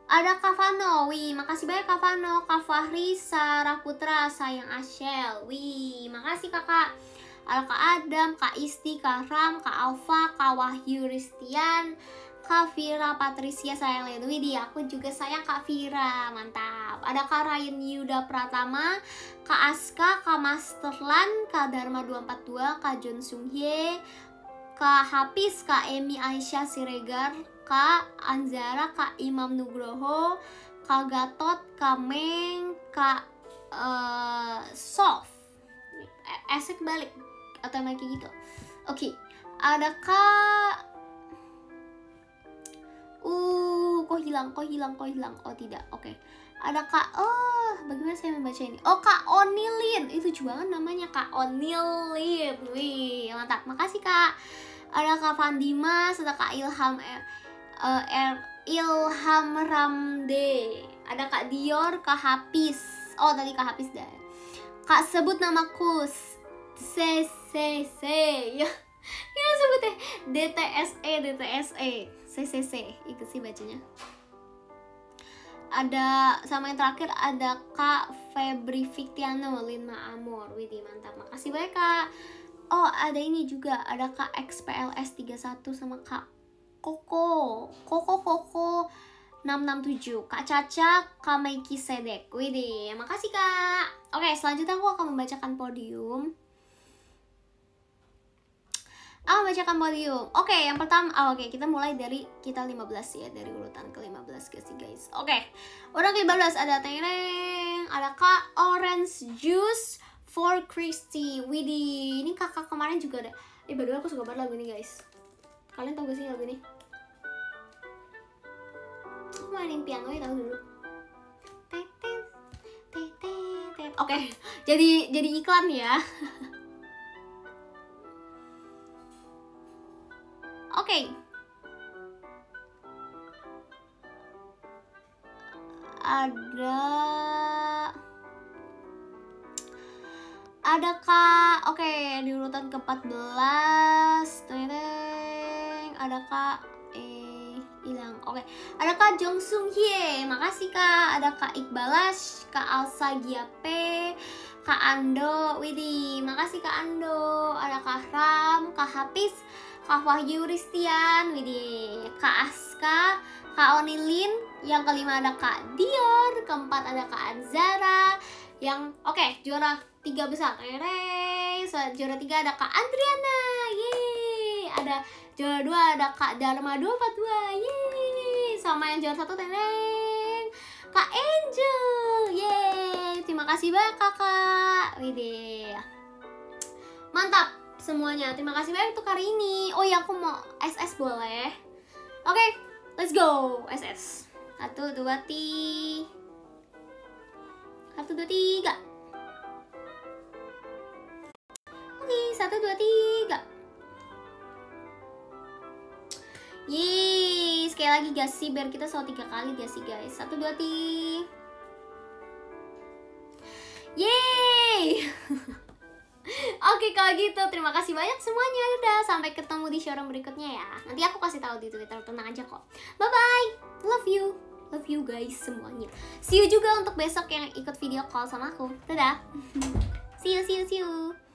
Ada Kavano, wih, makasih banyak Kavano, Kak Fahri, Sarah Putra, sayang Ashel, wih, makasih kakak. Ada Kak Adam, Kak Isti, Kak Ram, Kak Alfa, Kak Wahyu Ristian, Kak Vira Patricia sayang Ledwi di aku juga sayang Kak Vira mantap ada Kak Ryan Yuda Pratama Kak Aska Kak Masterlan Kak Dharma 242 Kak John Sung Hye Kak Hafiz Kak Emi Aisyah Siregar Kak Anzara Kak Imam Nugroho Kak Gatot Kak Meng Kak uh, Sof. Esek balik atau kayak gitu. Oke okay. ada Kak uh kok hilang kok hilang kok hilang. Oh tidak. Oke. Okay. ada kak oh bagaimana saya membaca ini? Oh kak Onilin. Itu juga namanya kak Onilin. Wih mantap. Makasih kak ada kak Fandimas ada kak Ilham eh, uh, er, Ilham Ramde. Ada kak Dior kak Hafiz oh tadi kak Hafiz dah. Kak sebut namaku. C C C ya ya sebutnya DTSE DTSE CCC itu sih bacanya. Ada sama yang terakhir ada Kak Febri Victiano Lima Amor Widih mantap. Makasih banyak Kak oh ada ini juga ada Kak XPLS 31 sama Kak Koko Koko Koko 667 Kak Caca Kak Maiki Sedek Widih makasih Kak oke selanjutnya aku akan membacakan podium Ah, bacakan podium. Oke, yang pertama, oh, oke, kita mulai dari kita 15 ya, dari urutan ke-15 guys, guys. Oke. Urutan ke-15 ada Tereng, ada Kak Orange Juice for Christy. Widih, ini kakak kemarin juga ada. Eh, baru aku suka banget lagu ini, guys. Kalian tau gak sih lagu ini? Aku mainin piano ya, tahu dulu. Oke, okay, jadi jadi iklan ya. Oke. Okay. Ada ada kak. Oke okay, di urutan ke-14. Tereng ada kak. Eh hilang. Oke. Okay. ada kak Jong Sung Hye. Makasih kak. Ada kak Iqbalash kak Alsa Giape kak Ando Widi. Makasih kak Ando. Ada kak Ram kak Hafiz Kak Wahyu Ristian, Widih, Kak Aska, Kak Onilin, yang kelima ada Kak Dior, keempat ada Kak Anzara, yang oke okay, juara tiga besar, Rere, juara tiga ada Kak Adriana, yeay, ada juara dua ada Kak Dharma 242, yeay, sama yang juara satu teneng, Kak Angel, yeay, terima kasih banyak kakak, Widih, mantap semuanya, terima kasih banyak untuk hari ini, oh ya aku mau SS boleh, oke, okay, let's go, SS. Satu, dua, tiga. Satu, dua, tiga. Oke, satu, dua, tiga. Yeay, sekali lagi gas sih biar kita selalu tiga kali gas sih guys. Satu, dua, tiga. Yeay. Oke kalau gitu terima kasih banyak semuanya udah sampai ketemu di showroom berikutnya ya. Nanti aku kasih tahu di Twitter tenang aja kok. Bye bye. Love you. Love you guys semuanya. See you juga untuk besok yang ikut video call sama aku. Dadah. see you see you see you.